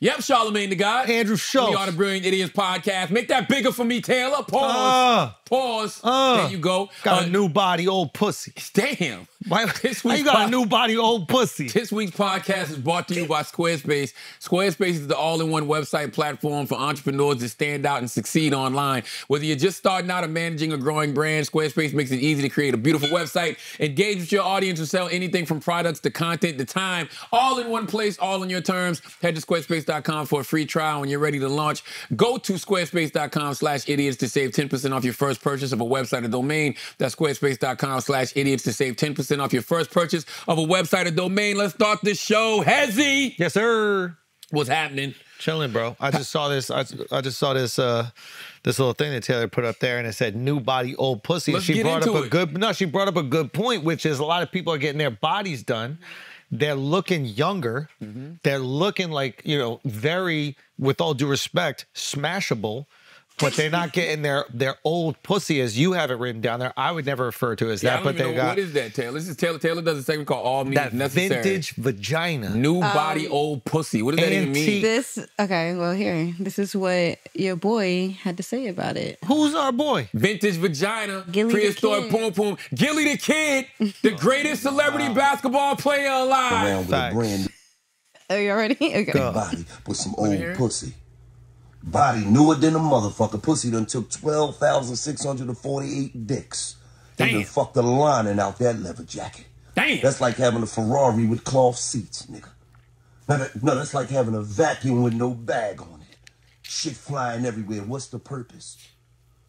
Yep, Charlamagne the God. Andrew Schulz. We are the Brilliant Idiots podcast. Make that bigger for me, Taylor. Pause. Uh, Pause. uh. there you go. got Uh, a new body, old pussy. Damn. Why, This why you got pod- a new body, old pussy? This week's podcast is brought to you by Squarespace. Squarespace is the all-in-one website platform for entrepreneurs to stand out and succeed online. Whether you're just starting out or managing a growing brand, Squarespace makes it easy to create a beautiful website, engage with your audience, and sell anything from products to content to time, all in one place, all in your terms. Head to squarespace.com for a free trial when you're ready to launch. Go to squarespace.com slash idiots to save 10% off your first purchase of a website or domain. That's squarespace.com slash idiots to save 10% off your first purchase of a website or domain. Let's start this show. Hezzy, Yes, sir. what's happening? Chilling, bro. I just saw this. I, I just saw this. Uh, this little thing that Taylor put up there, and it said "new body, old pussy." Let's she brought up into a good. No, she brought up a good point, which is a lot of people are getting their bodies done. They're looking younger. Mm-hmm. They're looking like you know, very, with all due respect, smashable. But they're not getting their their old pussy as you have it written down there. I would never refer to it as Yeah, that, but they know got what is that, Taylor. This is Taylor. Taylor does a segment called All Means that Necessary. vintage vagina. New um, body, old pussy. What does that even mean? Antique. This okay, well here. This is what your boy had to say about it. Who's our boy? Vintage vagina, Gilly prehistoric Kid. poom poom. Gilly the Kid, the greatest celebrity basketball player alive. around with Facts. a brand Are you ready? Okay. Go. new body with some old hear it. pussy. Body newer than a motherfucker. Pussy done took 12,648 dicks. They Damn. done fucked the lining out that leather jacket. Damn. That's like having a Ferrari with cloth seats, nigga. No, that, no, that's like having a vacuum with no bag on it. Shit flying everywhere. What's the purpose?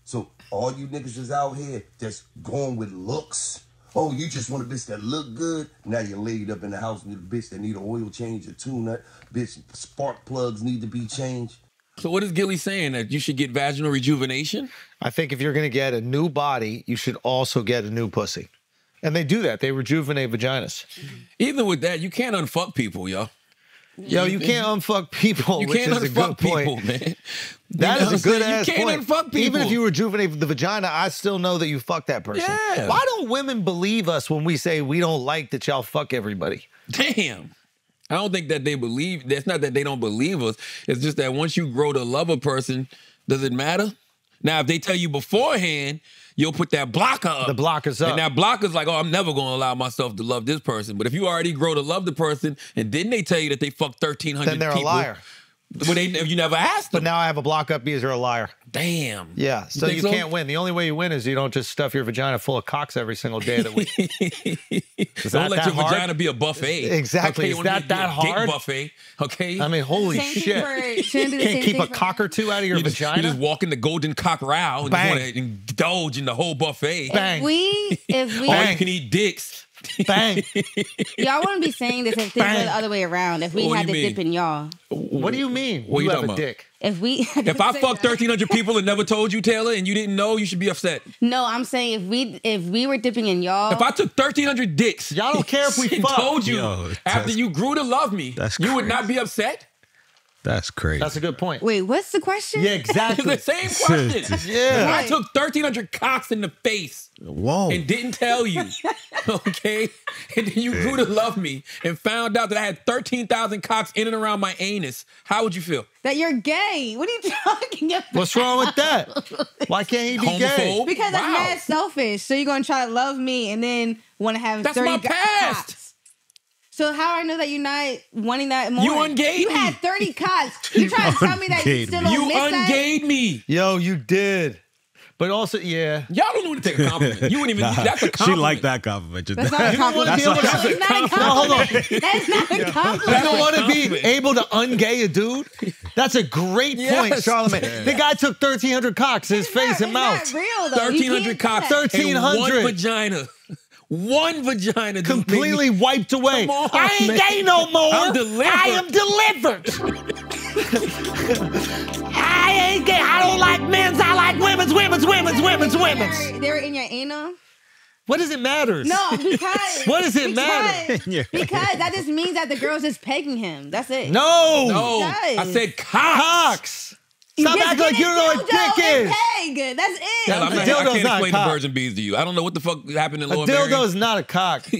So all you niggas is out here just going with looks. Oh, you just want a bitch that look good. Now you're laid up in the house with a bitch that need an oil change, a tune-up. Bitch, spark plugs need to be changed. So what is Gilly saying? That you should get vaginal rejuvenation? I think if you're going to get a new body, you should also get a new pussy. And they do that. They rejuvenate vaginas. Even with that, you can't unfuck people, yo. Yo, you can't unfuck people, You can't is a unfuck good point. people, man. That You is know a good ass? You can't unfuck people. Even if you rejuvenate the vagina, I still know that you fucked that person. Yeah. Why don't women believe us when we say we don't like that y'all fuck everybody? Damn. I don't think that they believe. That's not that they don't believe us. It's just that once you grow to love a person, does it matter? Now, if they tell you beforehand, you'll put that blocker up. The blocker's up. And that blocker's like, oh, I'm never going to allow myself to love this person. But if you already grow to love the person, and didn't they tell you that they fucked 1,300 Then they're a liar. Well, they, you never asked But now I have a block up because you're a liar. Damn. Yeah. So think you, so? can't win. The only way you win is you don't just stuff your vagina full of cocks every single day of the week. Is Don't let that your hard? vagina be a buffet. Exactly. Okay, Is that that a hard? buffet. Okay. I mean, holy Same shit. for- shouldn't be the Can't keep a for- cock or two out of your you just, vagina. you just walk in the golden cock row and Bang. just want to indulge in the whole buffet. Bang. We if we All Bang. you can eat dicks. Bang. y'all wouldn't be saying this if things were Bang. the other way around. If we What do had you to mean? dip in y'all. What do you mean? What you have talking a about? dick. If we If I fucked 1,300 people and never told you, Taylor, and you didn't know, you should be upset. No, I'm saying if we if we were dipping in y'all If I took 1,300 dicks Y'all don't care if we and fuck. told you Yo, after that's- you grew to love me, that's you would not be upset? That's crazy. That's a good point. Wait, what's the question? Yeah, exactly. the same question. Yeah. If I took 1,300 cocks in the face Whoa. and didn't tell you, okay? And then you grew to love me and found out that I had 13,000 cocks in and around my anus, how would you feel? That you're gay. What are you talking about? What's wrong with that? Why can't he be gay? Homophobe? Because I'm Wow. mad selfish. So you're gonna try to love me and then want to have That's 30 my past. cocks. So how I know that you're not wanting that more? You ungayed You me. had 30 cocks. You're trying to tell me that you ungayed still me. don't You miss that? ungayed me. Yo, you did. But also, yeah. Y'all don't know when to take a compliment. You wouldn't even, that's a compliment. she liked that compliment. That's not a don't wanna be able to- That's not a No, hold on. compliment. That's not a You compliment. don't want to be able to ungay a dude? That's a great point, Yes. Charlamagne. The guy took 1,300 cocks, his It's face not- and mouth. It's not real though. You 1,300 can't do cocks. that. and 1,300. One vagina. One vagina. Completely me- wiped away. On, I ain't man. gay no more. I'm delivered. I am delivered. I ain't gay. I don't like men's. I like women's, women's, women's, women's, women's. They were in your anal. What does it matter? No, because What does it because, matter? Because that just means that the girl's just pegging him. That's it. No. No, I said cocks. Cocks. Stop just acting like you don't know what dick and is. Peg. That's it. Hell, I'm A not, I can't a explain the cock. virgin bees to you. I don't know what the fuck happened in A Lower dildo Merion. is not a cock.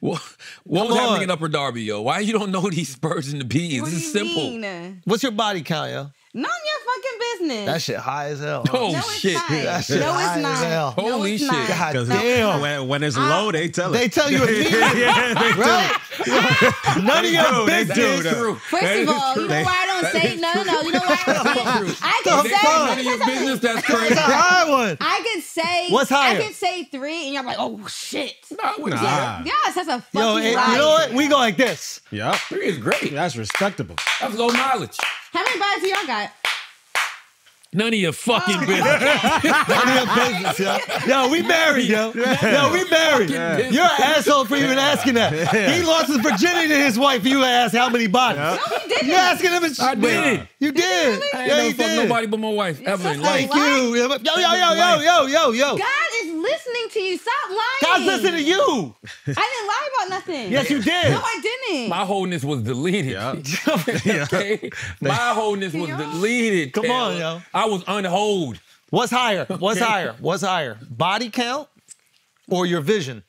What, what Come was happening on. in Upper Darby, yo? Why you don't know these birds and the bees? What this do is simple. mean? What's your body count, yo? None of your fucking business. That shit high as hell. Oh no, it's shit! not. That shit no, high it's as not. hell. No, Holy it's shit. Not. God No, damn. When, when it's low, they tell it. They tell you immediately, right? None of your do, they business. though. True. First That of all, true. you know why I don't say no, no. You know why I don't say I The can They say say none of your business. That's It's crazy. a high one. I could say What's higher? I could say three, and you're like, oh shit. Nah, I wouldn't say Nah. that. Yes, that's a fucking Yo, and you know what? We go like this. Yeah, Three is great. That's respectable. That's low mileage. How many bodies do y'all got? None of your fucking Oh, business. None of your business, yo. Yo, we married, yo. Yo, we married. Yeah. You're an asshole for even asking that. He lost his virginity to his wife. You asked how many bodies. No, he didn't. You asking him? His, I did. You did. I ain't Yeah, never you fucked did. nobody but my wife ever in such a life. Thank you. Yo, yo, yo, yo, yo, yo, yo. God is listening to you. Stop lying. God's listening to you. I didn't lie about nothing. Yes, you did. No, I didn't. My wholeness was deleted. Yup. okay, my wholeness was Yo. deleted. Come on, Taylor. yo. I was unhold. What's higher? What's higher? What's higher? Body count or your vision?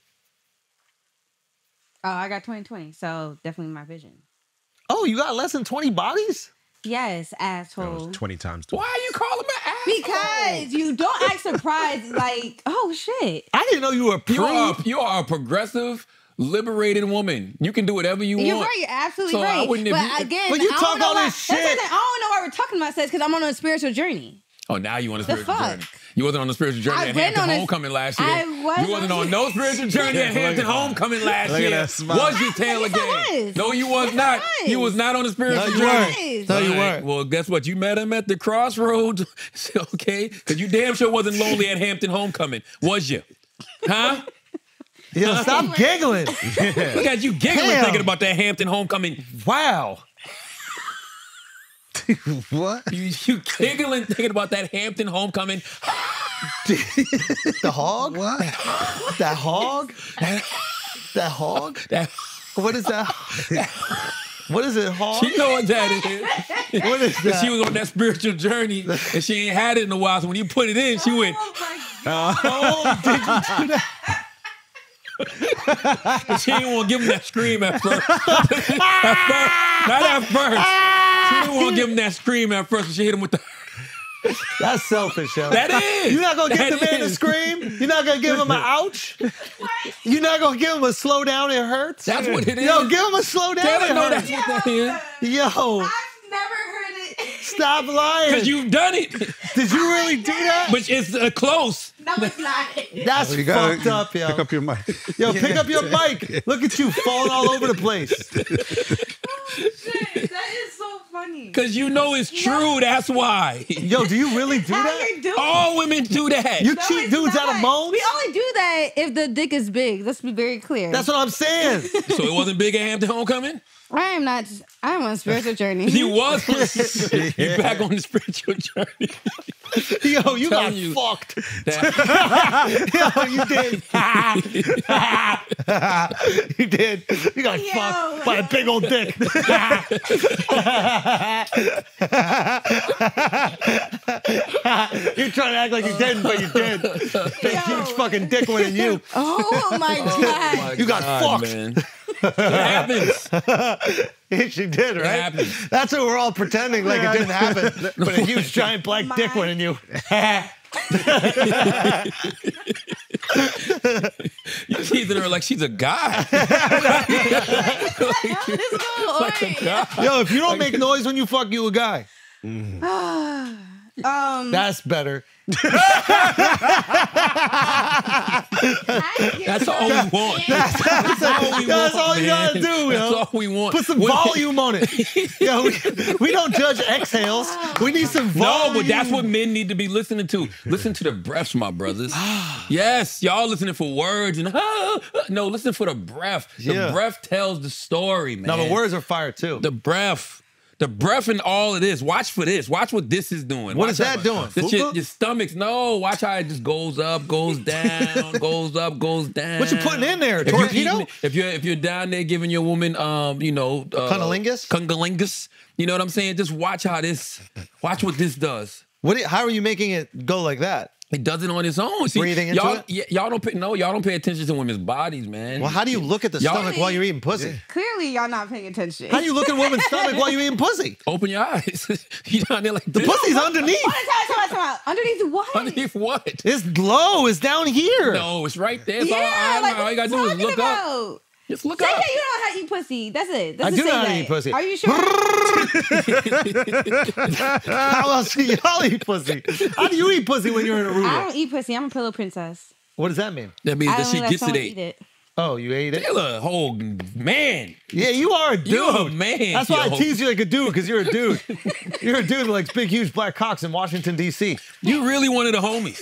oh, I got 2020, so definitely my vision. Oh, you got less than 20 bodies? Yes, That was asshole. 20 times. Why are you calling me asshole? Because you don't act surprised, like, oh shit. I didn't know you were you are prude. you are a progressive, liberated woman. You can do whatever you You're want. right. You're absolutely So I right. wouldn't but have- again, But you I don't talk know all why, this shit. I don't know why we're talking about sex because I'm on a spiritual journey. Oh, now you on a spiritual fuck? journey. You wasn't on a spiritual journey I've at been Hampton on a- Homecoming last year. I was you wasn't on- on no spiritual journey at Hampton. Homecoming last Look at year. that smile. Was you, Taylor Gang? No, you was not. was. You was not on a spiritual No, you journey. weren't. No, you All right, weren't. Well, guess what? You met him at the crossroads, okay? Because you damn sure wasn't lonely at Hampton Homecoming, was you? Huh? Yo, stop giggling. Look at you giggling Damn. thinking about that Hampton Homecoming. Wow. What? You, you giggling thinking about that Hampton Homecoming. The hog? What? That hog? That hog? That, What is that? What is it, hog? She know what that is. What is that? she was on that spiritual journey and she ain't had it in a while. So when you put it in, she went, oh, uh-huh. oh did you do that? she didn't want to give him that scream at first. at first. Not at first. She didn't want to give him that scream at first. She hit him with the. That's selfish, yo. That is. You're not gonna get the man to is. scream. You're not gonna give him an ouch. You're not gonna give him a slow down. It hurts. That's what it is. Yo, give him a slow down. Taylor It know hurts. that's what that is. Yo, I've never heard it. Stop lying. Because you've done it. Did you really do that? But it's uh, close. No, it's not. That's You gotta fucked up, yo. Pick up your mic. Yo, pick up your mic. Look at you falling all over the place. oh, Shit, that is so funny. Because you know it's true. That's why. Yo, do you really do How that? you? All women do that. You No, cheat it's dudes out of not. moans? We only do that if the dick is big. Let's be very clear. That's what I'm saying. so it wasn't big at Hampton Homecoming? I am not. I'm on a spiritual journey. You was. you back on the spiritual journey. Yo, you got you. fucked. That- Yo, you did. you did. You got Yo. fucked by a big old dick. You're trying to act like you didn't, but you did. Big huge fucking dick went in you. Oh, oh my god. You got God, fucked. man. It happens. she did, right? happens. That's what we're all pretending like it didn't happen. But a huge giant black dick went in you. You teasing her like she's a guy. This girl, alright. Yo, if you don't make noise when you fuck, you a guy. Um, That's better. That's all we want. That's all we That's want. all you gotta do, That's all we want. Put some volume on it. Yo, we, we don't judge exhales. We need some volume. No, but that's what men need to be listening to. Listen to the breaths, my brothers. Ah. yes, y'all listening for words and no, listen for the breath. The Yeah. breath tells the story, man. No, the words are fire too. The breath. The breath and all of this. Watch for this. Watch what this is doing. What Watch is that doing? This shit, your stomach's no. Watch how it just goes up, goes down, goes up, goes down. What you putting in there? If you're, Torpedo? eating- if you're if you're down there giving your woman, um, you know, uh, Cunnilingus? cunnilingus. You know what I'm saying? Just watch how this. Watch what this does. What? How are you making it go like that? It does it on its own. See, Breathing into y'all, it? y'all don't pay, no, y'all don't pay attention to women's bodies, man. Well, how do you look at the Y'all- stomach while you're eating pussy? Clearly, y'all not paying attention. How do you look at a woman's stomach while you're eating pussy? Open your eyes. you down there like The this. pussy's underneath. Time out, time time. Underneath what? Underneath what? It's low. It's down here. No, it's right there. It's yeah, all, I, like all you gotta do is talking look up. About? Just look Say up. that you don't know how to eat pussy. That's it. That's I just do know how to eat pussy. Are you sure? How else do y'all eat pussy? How do you eat pussy when you're in a room? I don't eat pussy. I'm a pillow princess. What does that mean? That means I that don't she let gets it someone ate. eat it. Oh, you ate it? You're a whole man. Yeah, you are a dude. You're a man, That's why I tease you like a dude, because you're a dude. you're a dude that likes big, huge black cocks in Washington, D.C. You really wanted of the homies.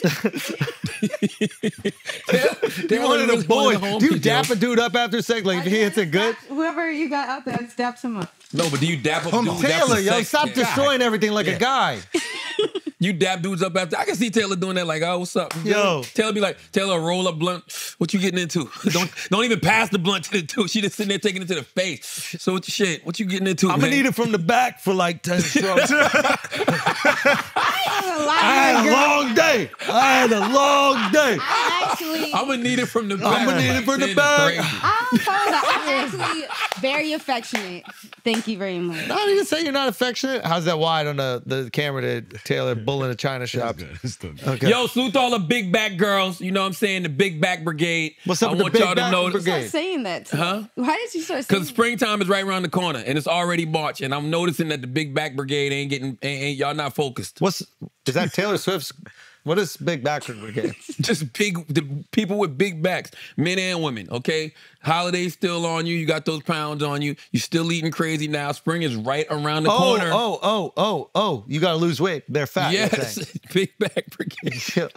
Taylor- You Taylor wanted a really boy. one of the Do you homies, dap yo. a dude up after sex? Like, if he hits it good? Whoever you got out there, stab him up. No, but do you dap up Hold dudes on. Taylor, yo, sex? stop Yeah. destroying everything like a guy. You dap dudes up after. I can see Taylor doing that. Like, oh, what's up? You Yo. good? Taylor be like, Taylor, roll up blunt. What you getting into? don't don't even pass the blunt to the dude. She just sitting there taking it to the face. So what your shit? What you getting into? I'm man? gonna need it from the back for like 10 strokes. I I had a long day. I had a long day. actually, I'm gonna need it from the back. I'm gonna need it from the back. I'm fine. I'm actually very affectionate. Thank you very much. How do you say you're not affectionate? How's that wide on the, the camera to Taylor bull in a china shop? Good. It's good. Okay. Yo, salute to all the big back girls. You know what I'm saying? The big back brigade. What's up I with the want big y'all back to know brigade? Start saying that. To Huh? me. Why did you start saying? Because springtime is right around the corner and it's already March, and I'm noticing that the big back brigade ain't getting, ain't, ain't- y'all not focused. What's is that Taylor Swift's? What is Big Backward Brigade? Just big, the people with big backs, men and women. Okay, holidays still on you. You got those pounds on you. You still eating crazy now. Spring is right around the Oh, corner. oh, oh, oh, oh! You got to lose weight. They're fat. yes, big back brigade. Yo.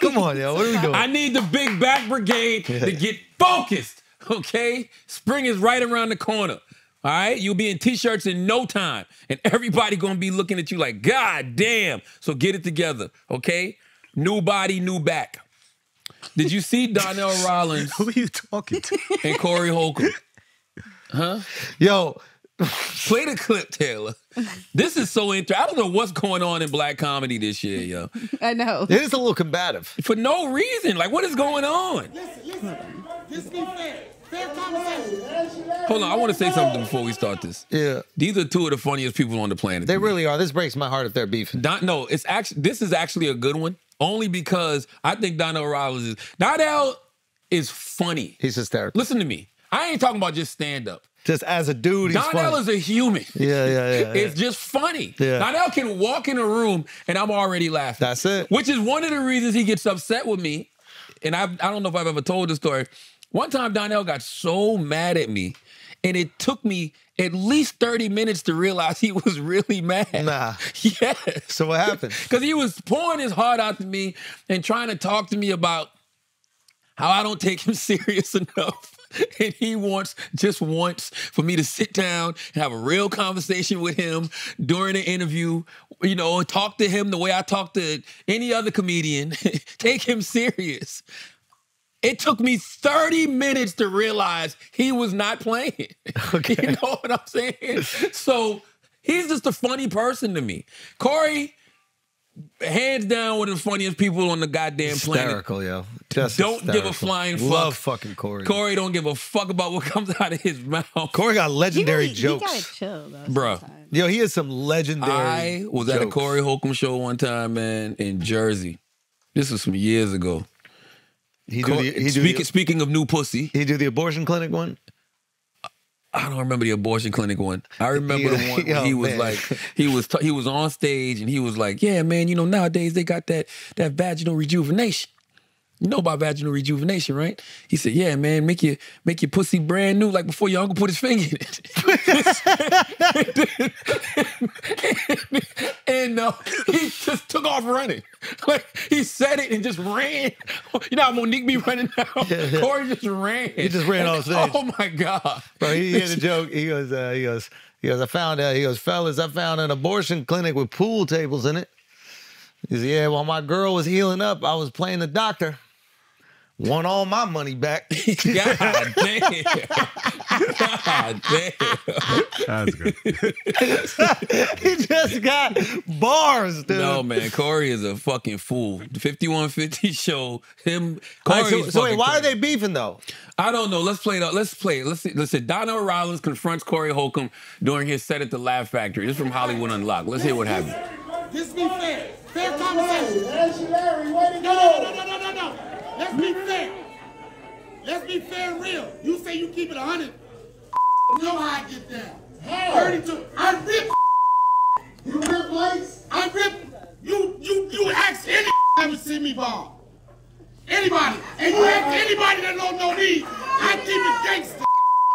Come on, yo. What are we doing? I need the big back brigade to get focused. Okay, spring is right around the corner. All right, you'll be in t-shirts in no time, and everybody gonna be looking at you like, God damn. So get it together, okay? New body, new back. Did you see Donnell Rawlings Who are you talking to? and Corey Holcomb? Huh? Yo, Play the clip, Taylor. This is so interesting. I don't know what's going on in black comedy this year, yo. I know. it is a little combative. For no reason. Like, what is going on? Just be fair. Conversation. Hold on, I want to say something before we start this. Yeah, These are two of the funniest people on the planet. they really are. This breaks my heart if they're beefing. Don, no, it's actually this is actually a good one. Only because I think Donnell Rawlings is Donnell is funny. He's hysterical. Listen to me. I ain't talking about just stand up. Just as a dude, he's Donnell funny. is a human. yeah, yeah, yeah. yeah. It's just funny. Yeah. Donnell can walk in a room and I'm already laughing. That's it. Which is one of the reasons he gets upset with me. And I, I don't know if I've ever told the story. One time Donnell got so mad at me, and it took me at least 30 minutes to realize he was really mad. Nah. Yes. So what happened? Because he was pouring his heart out to me and trying to talk to me about how I don't take him serious enough. And he wants, just wants for me to sit down and have a real conversation with him during the interview, you know, talk to him the way I talk to any other comedian, take him serious. It took me 30 minutes to realize he was not playing. Okay. you know what I'm saying? So he's just a funny person to me. Corey, hands down, one of the funniest people on the goddamn planet. Hysterical, yo. Just Don't give a flying fuck. Love fucking Corey. Corey don't give a fuck about what comes out of his mouth. Corey got He legendary really, jokes. He gotta chill though. Bruh. sometimes. Yo, he has some legendary. I was at a. Corey Holcomb show one time, man, in Jersey. This was some years ago. He do the, he do speaking, the, speaking of new pussy, he do the abortion clinic one. I don't remember the abortion clinic one. I remember the one where yo, he oh, was man. like, he was he was on stage and he was like, "Yeah, man, you know nowadays they got that that vaginal rejuvenation. You know about vaginal rejuvenation, right?" He said, "Yeah, man, make your make your pussy brand new, like before your uncle put his finger in it." and uh, he just took off running. Like he said it and just ran. You know how Monique be running now? yeah. Corey just ran. He just ran off stage. Oh my god! Bro, he, he had a joke. He goes, uh, he goes, He goes, I found out. He goes, fellas, I found an abortion clinic with pool tables in it. He said, yeah, while my girl was healing up, I was playing the doctor. Won all my money back. God damn. God damn. That's good. he just got bars, dude. No, man. Corey is a fucking fool. The 5150 show, him. All Corey's right, so, so wait, fucking why are they beefing though? I don't know. Let's play it out. Let's play it. Let's see. Listen, Donnell Rawlings confronts Corey Holcomb during his set at the Laugh Factory. This is from Hollywood Unlocked. Let's hear what happened. This be fair. Fair conversation. Ashley Larry, way to No, no, no, no, no, no, no. Let's be fair. Let's be fair and real. You say you keep it 100. You know how I get down. How? 32. I rip. You rip lights? I rip. You, you, you ask any ever see me bomb. Anybody. And you ask anybody that don't know me, I keep it gangster.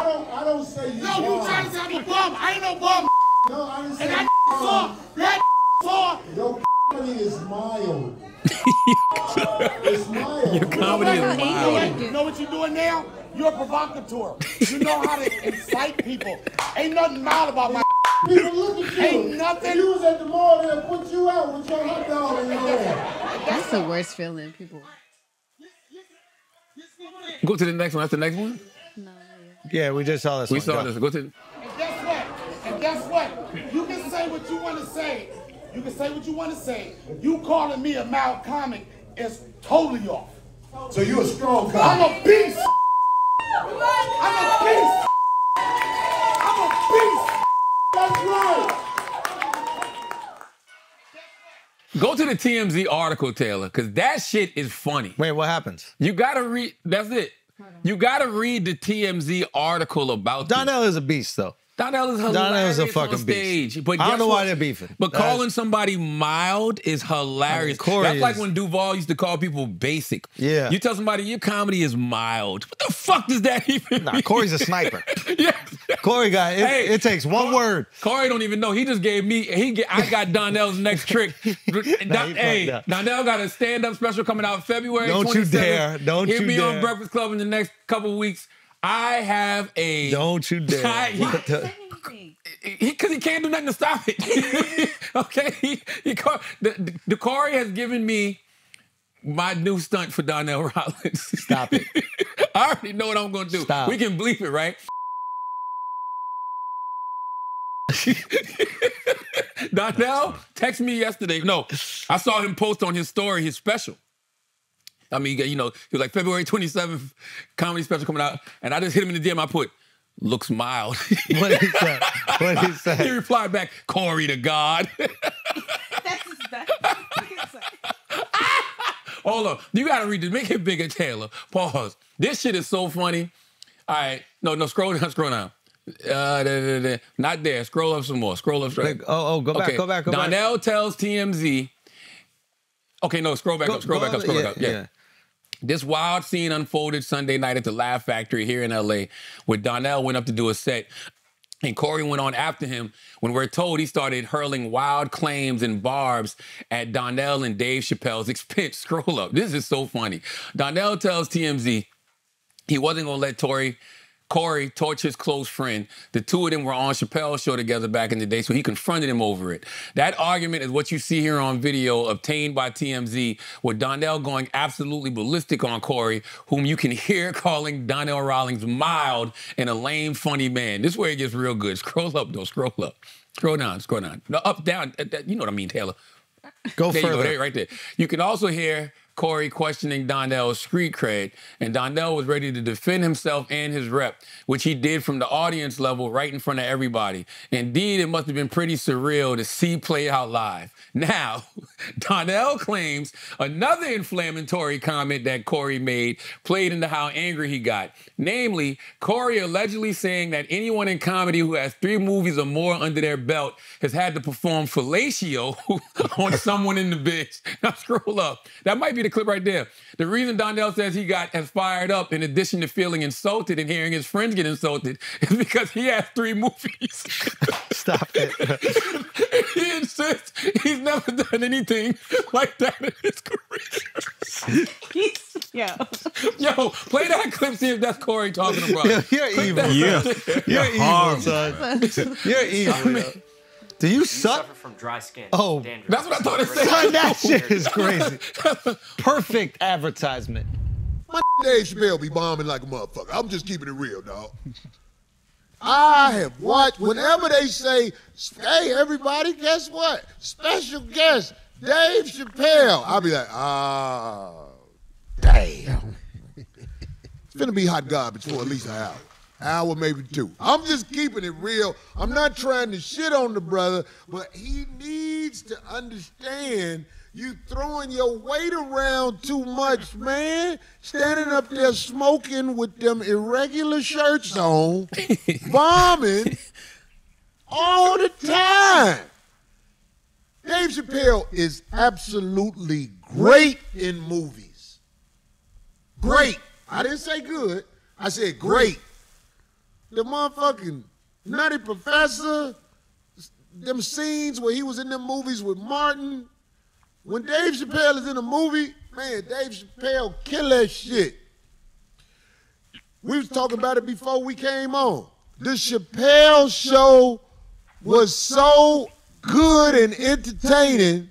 I don't, I don't say you No, you bomb. trying to say I'm a bum. I ain't no bum. No, I didn't say And that saw, that saw. Your comedy is mild. It's mild. Your comedy You know is what- mild. You know what you're doing now? You're a provocateur. You know how to incite people. Ain't nothing mild about my. People look at you. Ain't nothing- If you was at the mall, they'll put you out with your hot dog in your hand. That's the worst feeling, people. Go to the next one. That's the next one. No, Yeah, we just saw this. We one. saw Go. this. Go to. And guess what? And guess what? You can say what you want to say. You can say what you want to say. You calling me a mild comic is totally off. So you a strong cop. I'm a beast. I'm a beast. I'm a beast. That's right. Go to the TMZ article, Taylor, because that shit is funny. Wait, what happens? You gotta read. That's it. You gotta read the TMZ article about this. Donnell is a beast, though. Donnell is hilarious Donnell is a on fucking stage. beast. But I don't guess know why what? they're beefing. But That's- calling somebody mild is hilarious. Corey That's like when Duval used to call people basic. Yeah. You tell somebody your comedy is mild. What the fuck does that even Nah, mean? Corey's a sniper. yeah. Corey got it. Hey, it takes one Cor- word. Corey don't even know. He just gave me. He get, I got Donnell's next trick. Don- fucked hey, up. Donnell got a stand up special coming out February. Don't you 27th. dare. Don't you dare? He'll be on. Breakfast Club in the next couple weeks. I have a. Don't you dare. I- anything. he because he, can't do nothing to stop it. okay, he, he call, the, the, the Corey has given me my new stunt for Donnell Rawlings. Stop it. I already know what I'm gonna do. Stop. We can bleep it, right? Donnell text me yesterday. No, I saw him post on his story his special. I mean, you know, he was like February 27th, comedy special coming out, and I just hit him in the DM. I put, looks mild. What did he say? What did he he replied back, Corey to God. That's his best. Hold on. You gotta read this. Make it bigger, Taylor. Pause. This shit is so funny. All right. No, no, scroll down, scroll down. Uh, da, da, da. Not there. Scroll up some more. Scroll up straight. Oh, oh, go back, go back, go back. Donnell tells TMZ. Okay, no, scroll back Go- up, scroll back up, scroll yeah, back up. Yeah. This wild scene unfolded Sunday night at the Laugh Factory here in LA, where Donnell went up to do a set. And Corey went on after him when we're told he started hurling wild claims and barbs at Donnell and Dave Chappelle's expense. Scroll up. This is so funny. Donnell tells TMZ he wasn't gonna let Tory, Corey torch his close friend. The two of them were on Chappelle's show together back in the day, so he confronted him over it. That argument is what you see here on video obtained by TMZ, with Donnell going absolutely ballistic on Corey, whom you can hear calling Donnell Rawlings mild and a lame, funny man. This is where it gets real good. Scroll up though, scroll up. Scroll down, scroll down. No, up, down. You know what I mean, Taylor. Go There go, further. there, right there. You can also hear Corey questioning Donnell's street cred, and Donnell was ready to defend himself and his rep, which he did from the audience level right in front of everybody. Indeed, it must have been pretty surreal to see play out live. Now, Donnell claims another inflammatory comment that Corey made played into how angry he got. Namely, Corey allegedly saying that anyone in comedy who has three movies or more under their belt has had to perform fellatio on someone in the bitch. Now scroll up. That might be the clip right there. The reason Donnell says he got as fired up, in addition to feeling insulted and hearing his friends get insulted, is because he has three movies. Stop it. he insists he's never done anything like that in his career. yeah. Yo, play that clip, see if that's Corey talking about. You're, you're Click evil. that. Yeah. You're evil, horrible. son. You're evil. yo. Do you You suck? suffer from dry skin. Oh, dandruff, That's what I thought it said. Son, that shit is crazy. Perfect advertisement. Dave Chappelle be bombing like a motherfucker. I'm just keeping it real, dog. I have watched whenever they say, "Hey, everybody, guess what? Special guest Dave Chappelle." I'll be like, "Ah, damn." it's gonna be hot garbage for at least an hour, hour maybe two. I'm just keeping it real. I'm not trying to shit on the brother, but he needs to understand. You throwing your weight around too much, man. Standing up there smoking with them irregular shirts on, bombing all the time. Dave Chappelle is absolutely great in movies. Great. I didn't say good. I said great. The motherfucking Nutty Professor, them scenes where he was in them movies with Martin. When Dave Chappelle is in a movie, man, Dave Chappelle kill that shit. We was talking about it before we came on. The Chappelle show was so good and entertaining.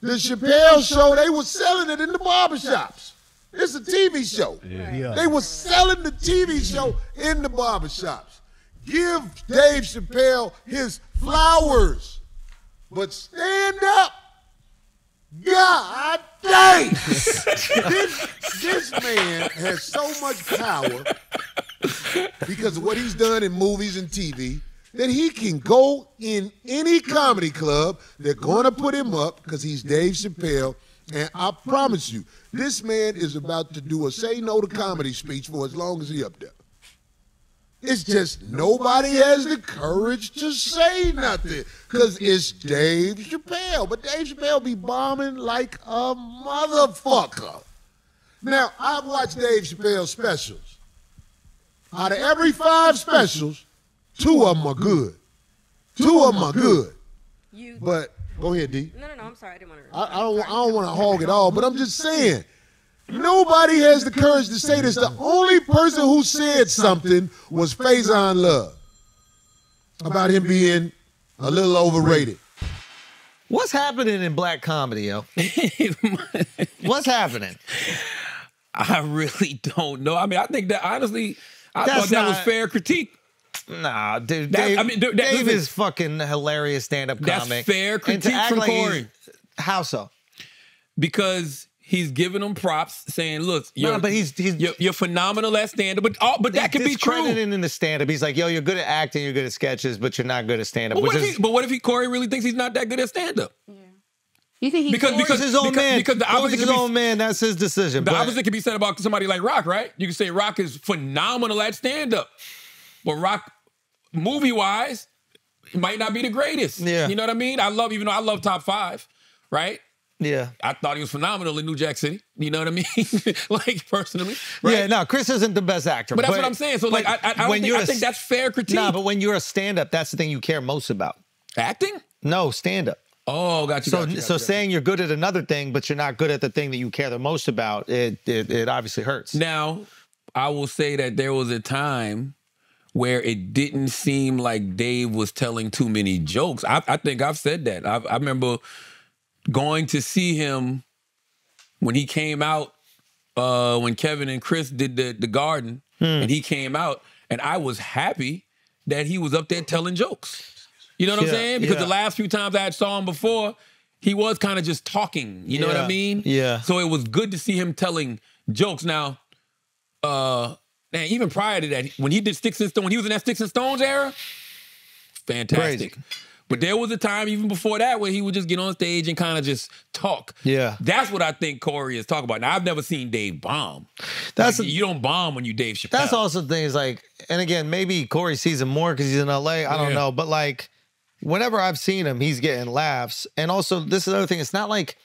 The Chappelle show, they were selling it in the barbershops. It's a TV show. They were selling the TV show in the barbershops. Give Dave Chappelle his flowers. But stand up. God dang. this, this man has so much power because of what he's done in movies and TV that he can go in any comedy club. They're going to put him up because he's Dave Chappelle. And I promise you, this man is about to do a say no to comedy speech for as long as he up there. It's just nobody has the courage to say nothing because it's Dave Chappelle. But Dave Chappelle be bombing like a motherfucker. Now, I've watched Dave Chappelle specials. Out of every five specials, two of them are good. Two of them are good. You. But go ahead, D. No, no, no. I'm sorry. I didn't want to. I, I don't, I don't want to hog it all, but I'm just saying. Nobody has the courage to say this. The only person who said something was Faizon Love about him being a little overrated. What's happening in black comedy, yo? What's happening? I really don't know. I mean, I think that honestly, I That's thought that was fair critique. Nah, dude. That- Dave, I mean, dude, that- Dave listen. is fucking hilarious stand-up comic. That's comic. fair critique from like Corey. How so? because he's giving them props, saying, "Look, you're, No, but he's he's you're, you're phenomenal at stand up." But all, but that could be true. discrediting in the stand-up. He's like, yo, you're good at acting, you're good at sketches, but you're not good at stand-up. But what, Which if he, but what if he Corey really thinks he's not that good at stand up? Yeah. You think he Because- cares? because- his own man. because the Corey's opposite his could be- own man. That's his decision. The but- opposite can be said about somebody like Rock, right? You can say Rock is phenomenal at stand up, but Rock, movie wise, it might not be the greatest. Yeah. you know what I mean. I love, even though I love top five, right? Yeah. I thought he was phenomenal in New Jack City. You know what I mean? like personally, right? Yeah, no, Chris isn't the best actor. But that's what I'm saying. So, like, I- I- I don't think- I think that's fair critique. Nah, but when you're a stand-up, that's the thing you care most about. Acting? No, stand-up. Oh, got you. So, got you, got so saying you're good at another thing, but you're not good at the thing that you care the most about, it it, it obviously hurts. Now, I will say that there was a time where it didn't seem like Dave was telling too many jokes. I, I think I've said that. I, I remember going to see him when he came out, uh, when Kevin and Chris did the, the garden, Hmm. and he came out, and I was happy that he was up there telling jokes. You know what I'm saying? Because yeah. the last few times I had saw him before, he was kind of just talking. You know what I mean? yeah. So it was good to see him telling jokes. Now, uh, man, even prior to that, when he did Sticks and Stones, when he was in that Sticks and Stones era, fantastic. Crazy. But there was a time even before that where he would just get on stage and kind of just talk. Yeah. That's what I think Corey is talking about. Now I've never seen Dave bomb. That's Like, a- you don't bomb when you Dave Chappelle. That's also the thing is like, and again, maybe Corey sees him more because he's in LA. I don't Yeah. know, but like, whenever I've seen him, he's getting laughs. And also, this is another thing. It's not like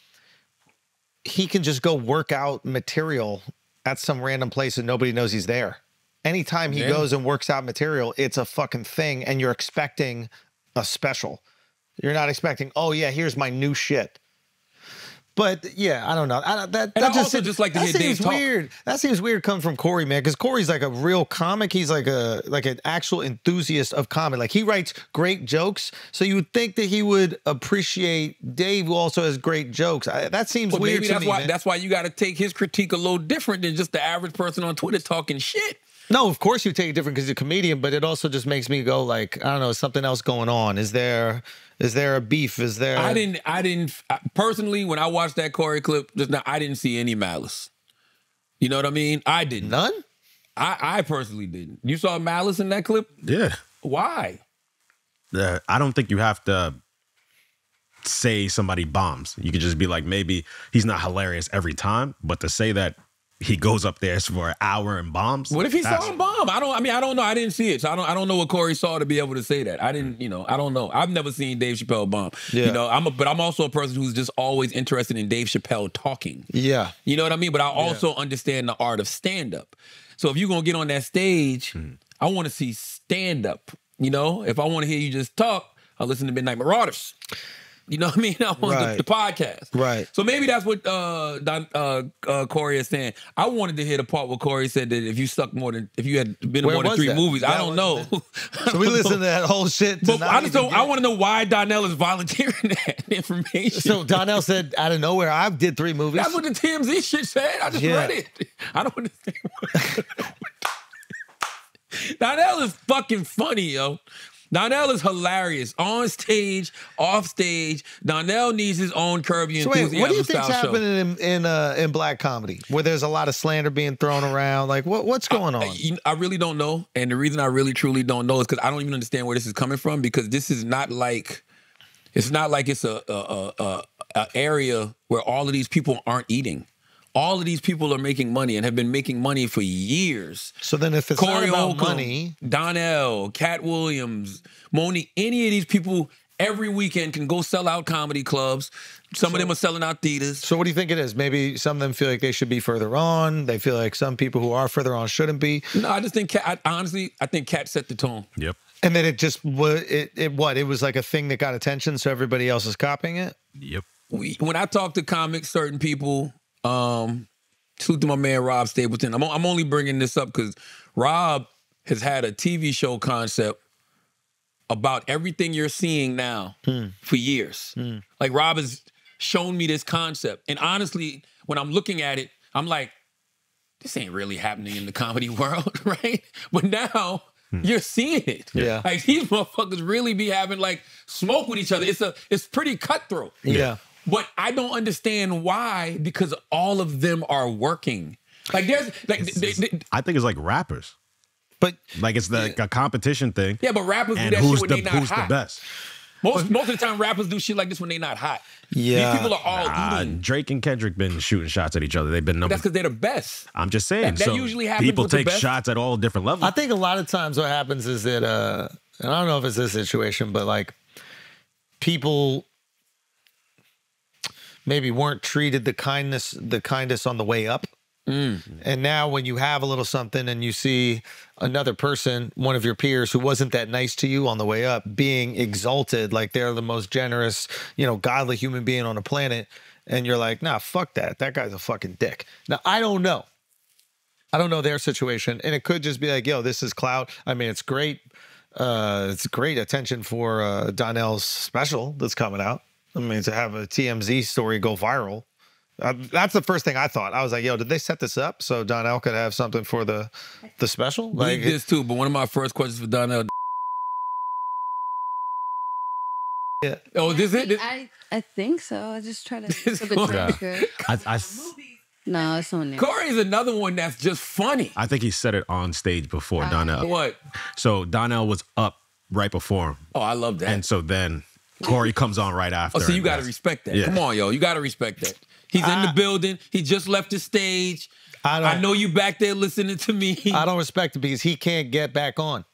he can just go work out material at some random place and nobody knows he's there. Anytime he Yeah. goes and works out material, it's a fucking thing, and you're expecting a special. You're not expecting, oh yeah, here's my new shit. But yeah, I don't know. I, that that And I just also just like to that hear Dave seems talk. weird. That seems weird coming from Corey, man, because Corey's like a real comic. He's like a like an actual enthusiast of comedy. Like he writes great jokes, so you would think that he would appreciate Dave, who also has great jokes. I, that seems But weird maybe to that's me. why man. that's why you got to take his critique a little different than just the average person on Twitter talking shit. No, of course you take it different because you're a comedian, but it also just makes me go like, I don't know, is something else going on? Is there is there a beef? Is there I didn't. I didn't I- personally when I watched that Corey clip just now. I didn't see any malice. You know what I mean? I didn't. none? I, I personally didn't. You saw malice in that clip? Yeah. Why? Uh, I don't think you have to say somebody bombs. You could just be like, maybe he's not hilarious every time, but to say that he goes up there for an hour and bombs. What if he that's- saw a bomb? I don't. I mean, I don't know. I didn't see it, so I don't. I don't know what Corey saw to be able to say that. I didn't. You know, I don't know. I've never seen Dave Chappelle bomb. Yeah. You know, I'm. A, but I'm also a person who's just always interested in Dave Chappelle talking. Yeah. You know what I mean? But I also understand the art of stand up. So if you're gonna get on that stage, hmm. I want to see stand up. You know, if I want to hear you just talk, I listen to Midnight Miracle. You know what I mean? I want Right. the, the podcast. Right. So maybe that's what uh, Don, uh, uh, Corey is saying. I wanted to hear the part where Corey said that if you stuck more than if you had been in more than three that? movies, I don't know. So we listened to that whole shit. But I just don't. I want to know why Donnell is volunteering that information. So Donnell said out of nowhere, I did three movies. That's what the TMZ shit said. I just Yeah. read it. I don't understand. Donnell is fucking funny, yo. Donnell is hilarious on stage, off stage. Donnell needs his own Curb Your So wait, what do you think's happening in in, uh, in black comedy where there's a lot of slander being thrown around? Like what what's going on? I, I really don't know, and the reason I really truly don't know is because I don't even understand where this is coming from. Because this is not like, it's not like it's a a, a, a, a area where all of these people aren't eating. All of these people are making money and have been making money for years. So then, if it's Corey not about Holcomb, money, Donnell, Katt Williams, Moni, any of these people every weekend can go sell out comedy clubs. Some of them are selling out theaters. so what do you think it is? Maybe some of them feel like they should be further on. They feel like some people who are further on shouldn't be, No, I just think Katt. I, honestly, I think Katt set the tone. Yep. and then it just was it, it what it was like a thing that got attention, so everybody else is copying it. Yep. we, when I talk to comics, certain people, um, salute to my man Rob Stapleton. I'm, I'm only bringing this up because Rob has had a TV show concept about everything you're seeing now hmm. for years. Hmm. Like Rob has shown me this concept, and honestly, when I'm looking at it, I'm like, this ain't really happening in the comedy world, right? But now. Hmm. You're seeing it. Yeah. Like these motherfuckers really be having like smoke with each other. It's a it's pretty cutthroat. Yeah. But I don't understand why because all of them are working. Like there's like they, they- I think it's like rappers. But Like it's like a competition thing. yeah, but rappers do that shit who's when the they not who's hot. the best? Most most of the time, rappers do shit like this when they're not hot. Yeah. these people are all Uh, eating. Drake and Kendrick been shooting shots at each other. They've been number. That's because they're the best. I'm just saying. that- that so usually happens people with the take best. shots at all different levels. I think a lot of times what happens is that uh and I don't know if it's this situation, but like people maybe weren't treated the kindness the kindest on the way up. And now when you have a little something and you see another person, one of your peers who wasn't that nice to you on the way up, being exalted like they're the most generous, you know, godly human being on the planet, and you're like, nah, fuck that. That guy's a fucking dick. Now I don't know. I don't know their situation, and it could just be like, "Yo, this is clout." I mean, it's great. Uh, it's great attention for uh, Donnell's special that's coming out. I mean, to have a TMZ story go viral, uh, that's the first thing I thought. I was like, "Yo, did they set this up so Donnell could have something for the the special?" Like Like, this too. But one of my first questions for Donnell. Yeah. Oh, is this it? This- I, I think so. I just try to This look at the one. transcript. I, I, No, it's on there. Corey's another one that's just funny. I think he said it on stage before Donnell. What? So Donnell was up right before him, Oh, I love that. and so then Corey comes on right after. Oh, so you got to respect that. Yeah. Come on, yo. You got to respect that. He's in the building. He just left the stage. I I, don't- know you back there listening to me. I don't respect it because he can't get back on.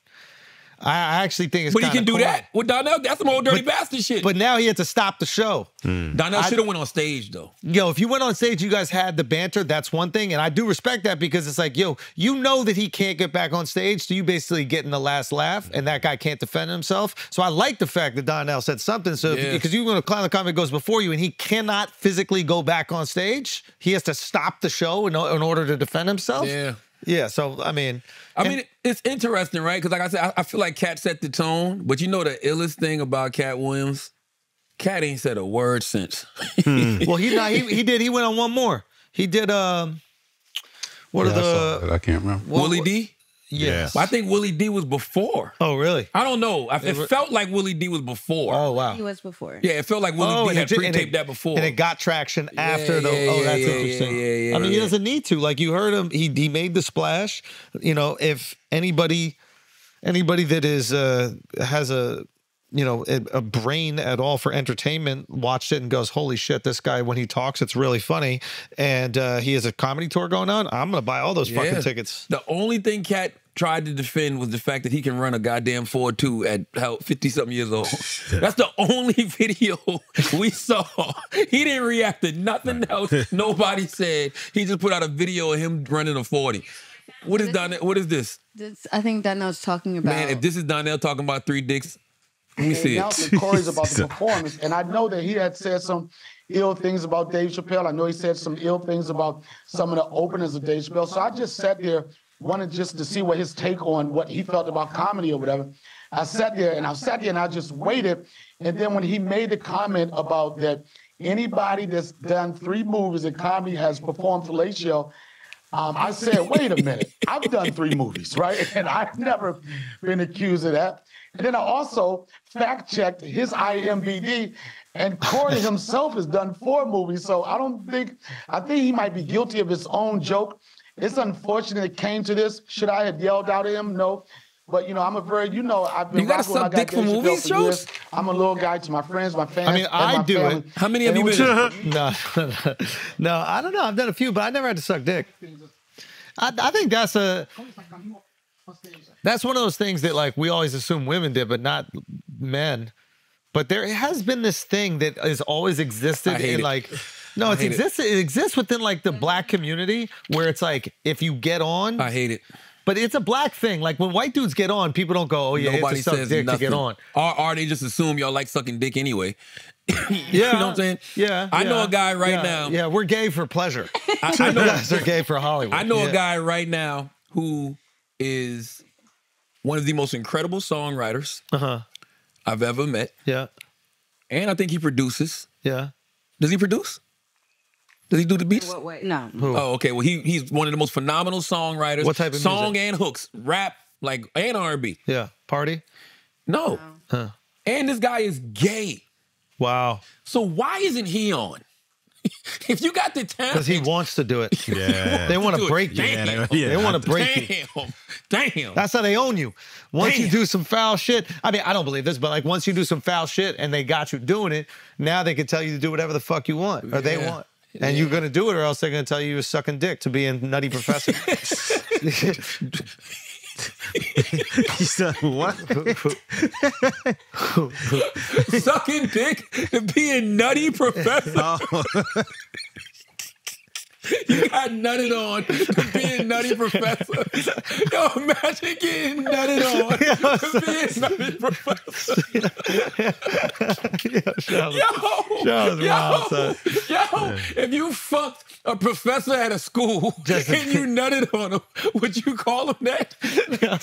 I, I actually think it's. But he can do cool. that with Donnell. That's some old dirty bastard shit. But now he had to stop the show. Hmm. Donnell should have went on stage though. Yo, if you went on stage, you guys had the banter. That's one thing, and I do respect that because it's like, yo, you know that he can't get back on stage, so you basically getting the last laugh, and that guy can't defend himself. So I like the fact that Donnell said something. So Yeah. because you want to clown the comic goes before you, and he cannot physically go back on stage, he has to stop the show in, in order to defend himself. Yeah. Yeah. So I mean, I and- mean, it's interesting, right? Because like I said, I, I feel like Katt set the tone. But you know the illest thing about Katt Williams? Katt ain't said a word since. well, he not he, he did. He went on one more. He did. Um, what Yeah, I are saw the that. I can't remember. what- Willie D? Yes. I think Willie D was before. Oh, really? I don't know. I- It felt like Willie D was before. Oh, wow. He was before. Yeah, it felt like Willie Oh, D had it ju- and pre-taped that before. And it got traction after the. yeah, oh, yeah, that's yeah, interesting. yeah, yeah, I mean, he doesn't need to. Like you heard him, he he made the splash. You know, if anybody, anybody that is uh has a you know a, a brain at all for entertainment watched it and goes, "Holy shit, this guy when he talks, it's really funny." And uh he has a comedy tour going on. I'm gonna buy all those Yeah. fucking tickets. The only thing Katt tried to defend was the fact that he can run a goddamn Ford 2 at how 50 something years old. That's the only video we saw. He didn't react to nothing else nobody said. He just put out a video of him running a 40. What is Donnell? What is this? This, I think Donnell's talking about. Man, if this is Donnell talking about three dicks, let me see announcing Corey's about the performance, and I know that he had said some ill things about Dave Chappelle. I know he said some ill things about some of the openers of Dave Chappelle. So I just sat there, wanted just to see what his take on what he felt about comedy or whatever. I sat there and I sat there and I just waited. And then when he made the comment about that anybody that's done three movies in comedy has performed fellatio, um, I said, wait a minute, I've done three movies, right? And I've never been accused of that. And then I also fact checked his IMBD, and Corey himself has done four movies. So I don't think, I think he might be guilty of his own joke. It's unfortunate it came to this. Should I have yelled out at him? No. But you know, I'm a very, you know, I've been You gotta rocking suck dick for Dave Chappelle movies, for shows? years. I'm a little guy to my friends, my fans. I mean, I do family. it. How many have you been was in? No, no, I don't know. I've done a few, but I never had to suck dick. I, I think that's a that's one of those things that like we always assume women did, but not men. But there has been this thing that has always existed in it. like no, it's hate it. exists. It. exists within like the black community where it's like if you get on, I hate it. but it's a black thing. Like when white dudes get on, people don't go, "Oh yeah, Nobody it's a suck says dick nothing. to get on." Or, or they just assume y'all like sucking dick anyway. Yeah, you know what I'm saying? Yeah, I know a guy right yeah, now. Yeah, we're gay for pleasure. I, I know. Are gay for Hollywood. I know Yeah. a guy right now who is one of the most incredible songwriters Uh-huh. I've ever met, Yeah, and I think he produces. yeah. Does he produce? Does he do the beats? What way? No. Oh, okay. Well, he he's one of the most phenomenal songwriters. What type of song music? and hooks, rap, like and R&B. Yeah, party. No, Huh. and this guy is gay. Wow, So why isn't he on? if you got the talent, because he wants to do it. Yeah. They want do to it. break you. Damn. Yeah, they- yeah. They want to break you. Damn, damn. That's how they own you. Once you do some foul shit, I mean, I don't believe this, but like once you do some foul shit and they got you doing it, now they can tell you to do whatever the fuck you want or they want. And you're gonna do it, or else they're gonna tell you you're sucking dick to be in Nutty Professor. He said, what? Sucking dick to be a nutty professor. Oh, You got nutted on. To be a nutty professor. Yo, imagine getting nutted on. To be a nutty professor. Yo, shout out to yo, yo, if you fucked a professor at a school Just- and you nutted on him, would you call him that?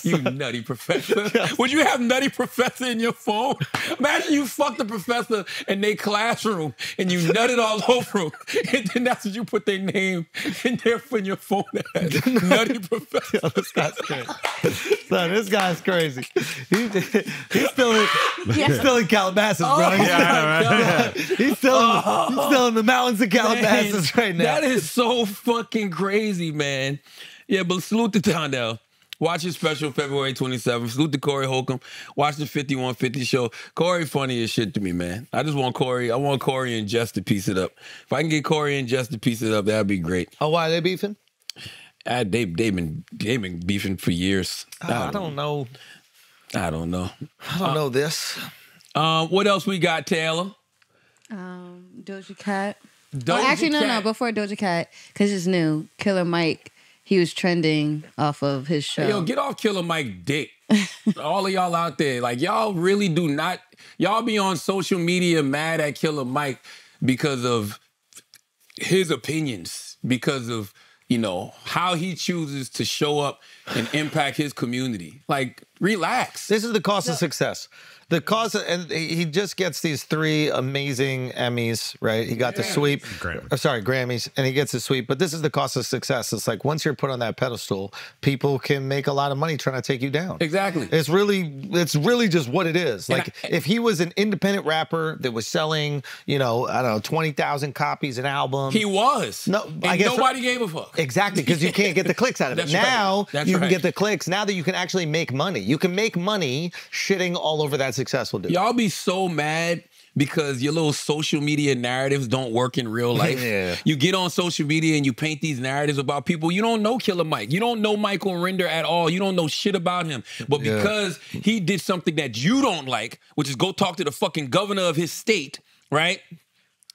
You nutty professor. Would you have nutty professor in your phone? Imagine you fucked a professor in their classroom and you nutted all over him, and then that's what you put their name in there for your phone as nutty professor. this guy's crazy. Son, this guy's crazy. He, he's still in, he's still in Calabasas, bro. Oh He's, my God. he's still in, he's oh. still in the mountains of Calabasas right now. That is so fucking crazy, man. Yeah, but salute to Donnell. Watch his special February 27th. Salute to Corey Holcomb. Watch the 5150 show. Corey funny as shit to me, man. I just want Corey. I want Corey and Jess to piece it up. If I can get Corey and Jess to piece it up, that'd be great. oh, why are they beefing? Uh, they, they've been, they've been beefing for years. I don't know. I don't know. I don't know this. Um, what else we got, Taylor? Um, Doja Cat. Doja oh, actually, no, no. Cat. Before Doja Cat, because it's new. Killer Mike. He was trending off of his show. Hey, yo, get off Killer Mike dick. All of y'all out there, like y'all really do not. Y'all be on social media mad at Killer Mike because of his opinions, because of you know how he chooses to show up and impact his community. Like, relax. This is the cost of success. The cause, of, and he he just gets these three amazing Emmys, right? He got the sweep, Grammy. or oh, sorry, Grammys, and he gets the sweep. But this is the cost of success. It's like once you're put on that pedestal, people can make a lot of money trying to take you down. Exactly. It's really, it's really just what it is. And Like I- if he was an independent rapper that was selling, you know, I don't know, twenty thousand copies an album. He was. No, and I guess- nobody gave a fuck. Exactly, because you can't get the clicks out of it. That's right. Now That's you can get the clicks. Now that you can actually make money. You can make money shitting all over that successful dude. Y'all be so mad because your little social media narratives don't work in real life. Yeah. You get on social media and you paint these narratives about people. You don't know Killer Mike. You don't know Michael Render at all. You don't know shit about him. But Yeah. because he did something that you don't like, which is go talk to the fucking governor of his state, right?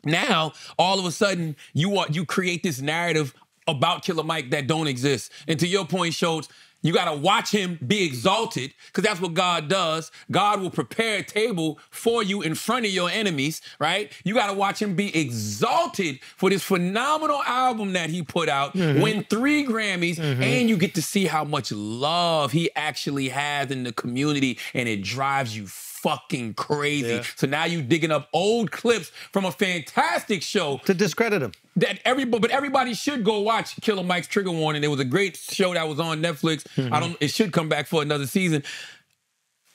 Now, all of a sudden, you want you create this narrative about Killer Mike that don't exist. And to your point, Schultz, you gotta watch him be exalted, because that's what God does. God will prepare a table for you in front of your enemies, right? You gotta watch him be exalted for this phenomenal album that he put out, mm-hmm. win three Grammys, mm-hmm. and you get to see how much love he actually has in the community, and it drives you fucking crazy. Yeah. So now you digging up old clips from a fantastic show to discredit him. That everybody, but everybody should go watch Killer Mike's Trigger Warning. It was a great show that was on Netflix. Mm-hmm. I don't. It should come back for another season.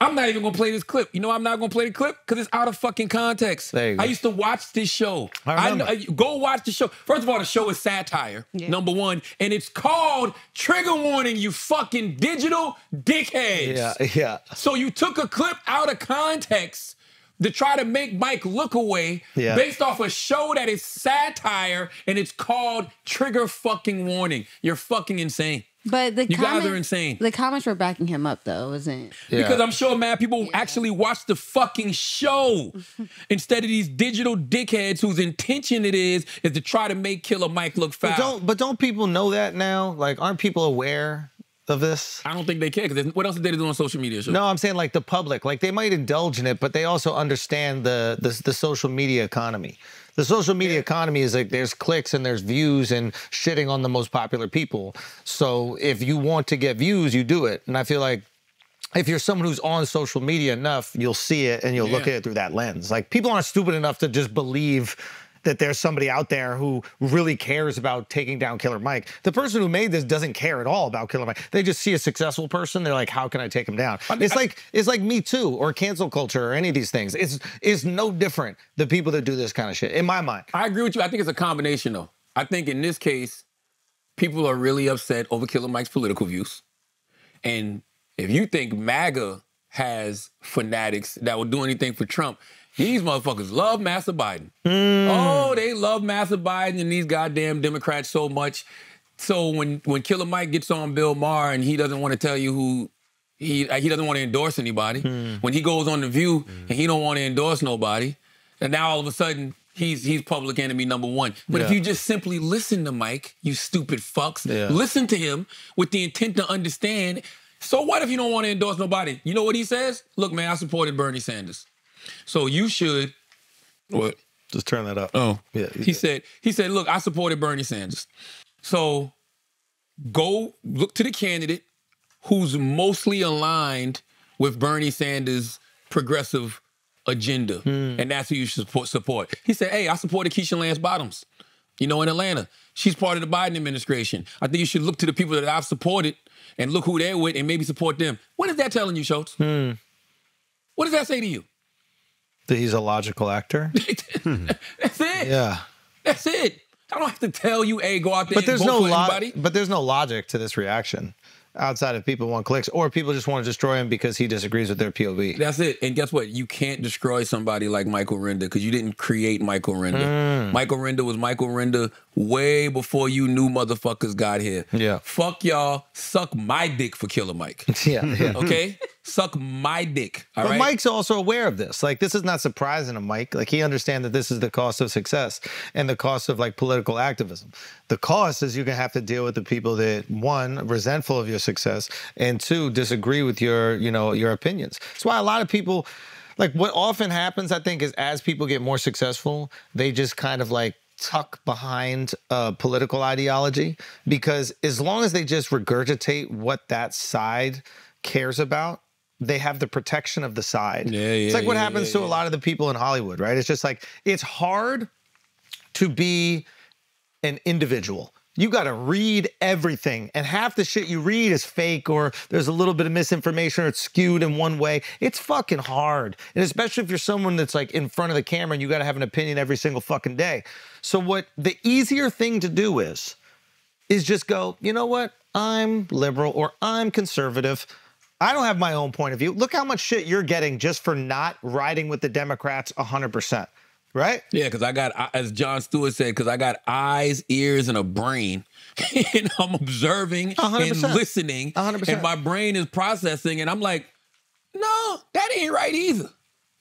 I'm not even gonna play this clip. You know, I'm not gonna play the clip because it's out of fucking context. There you go. I used to watch this show. I remember. know- uh, go watch the show. First of all, the show is satire. Yeah. Number one, and it's called Trigger Warning. You fucking digital dickheads. Yeah, yeah. So you took a clip out of context to try to make Mike look away Yeah. based off a show that is satire and it's called Trigger Fucking Warning. You're fucking insane. But the You guys are insane. The comments were backing him up, though, wasn't? Yeah. Because I'm sure mad people actually watch the fucking show instead of these digital dickheads whose intention it is is to try to make Killer Mike look foul. But don't but don't people know that now? Like, aren't people aware of this? I don't think they care because what else did they do on social media? Show? No, I'm saying like the public, like they might indulge in it, but they also understand the the, the social media economy. The social media economy is like there's clicks and there's views and shitting on the most popular people. So if you want to get views, you do it. And I feel like if you're someone who's on social media enough, you'll see it and you'll look at it through that lens. Like people aren't stupid enough to just believe that there's somebody out there who really cares about taking down Killer Mike. The person who made this doesn't care at all about Killer Mike. They just see a successful person. They're like, how can I take him down? It's like it's like Me Too or cancel culture or any of these things. It's it's no different. The people that do this kind of shit, in my mind. I agree with you. I think it's a combination, though. I think in this case, people are really upset over Killer Mike's political views. And if you think MAGA has fanatics that will do anything for Trump, these motherfuckers love Master Biden. Hmm. Oh, they love Master Biden and these goddamn Democrats so much. So when when Killer Mike gets on Bill Maher and he doesn't want to tell you who he uh, he doesn't want to endorse anybody. Hmm. When he goes on the View hmm. and he don't want to endorse nobody, and now all of a sudden he's he's public enemy number one. But if you just simply listen to Mike, you stupid fucks, Yeah. listen to him with the intent to understand. So what if you don't want to endorse nobody? You know what he says? Look, man, I supported Bernie Sanders, so you should. What? Just turn that up. Oh, Yeah, He said, he said, look, I supported Bernie Sanders. So go look to the candidate who's mostly aligned with Bernie Sanders' progressive agenda. Hmm. And that's who you should support, support. He said, hey, I supported Keisha Lance Bottoms, you know, in Atlanta. She's part of the Biden administration. I think you should look to the people that I've supported and look who they're with and maybe support them. What is that telling you, Schultz? Hmm. What does that say to you? That he's a logical actor. That's it. yeah. That's it. I don't have to tell you, hey, go out there But and there's no lo- but there's no logic to this reaction outside of people want clicks or people just want to destroy him because he disagrees with their POV. That's it. And guess what? You can't destroy somebody like Michael Render because you didn't create Michael Render. Mm. Michael Render was Michael Render way before you new motherfuckers got here. Yeah. Fuck y'all. Suck my dick for Killer Mike. yeah, yeah. Okay? Suck my dick. All but right. Mike's also aware of this. Like, this is not surprising to Mike. Like, he understands that this is the cost of success and the cost of like political activism. The cost is you're gonna have to deal with the people that one resentful of your success and two disagree with your, you know, your opinions. That's why a lot of people, like, what often happens, I think, is as people get more successful, they just kind of like tuck behind uh, political ideology because as long as they just regurgitate what that side cares about, they have the protection of the side. Yeah, It's yeah, like what yeah, happens to a lot of the people in Hollywood, right? It's just like it's hard to be an individual. You got to read everything, and half the shit you read is fake, or there's a little bit of misinformation, or it's skewed in one way. It's fucking hard, and especially if you're someone that's like in front of the camera and you got to have an opinion every single fucking day. So, what the easier thing to do is, is just go, you know what? I'm liberal or I'm conservative. I don't have my own point of view. Look how much shit you're getting just for not riding with the Democrats 100%. Right? Yeah, because I got, as Jon Stewart said, because I got eyes, ears, and a brain, and I'm observing and 100%. listening, 100%. and my brain is processing, and I'm like, no, that ain't right either.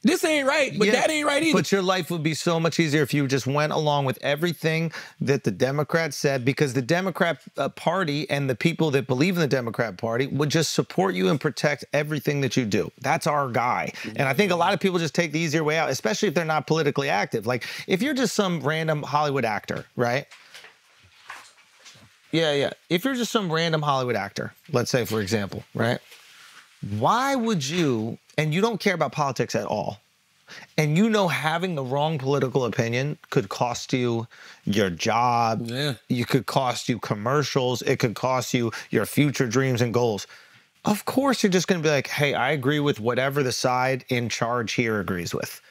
This ain't right, but Yeah, that ain't right either. But your life would be so much easier if you just went along with everything that the Democrats said, because the Democrat uh, Party and the people that believe in the Democrat Party would just support you and protect everything that you do. That's our guy. And I think a lot of people just take the easier way out, especially if they're not politically active. Like if you're just some random Hollywood actor, right? Yeah, yeah. If you're just some random Hollywood actor, let's say, for example, right? Why would you, and you don't care about politics at all, and you know having the wrong political opinion could cost you your job, Yeah. you could cost you commercials, it could cost you your future dreams and goals. Of course, you're just going to be like, hey, I agree with whatever the side in charge here agrees with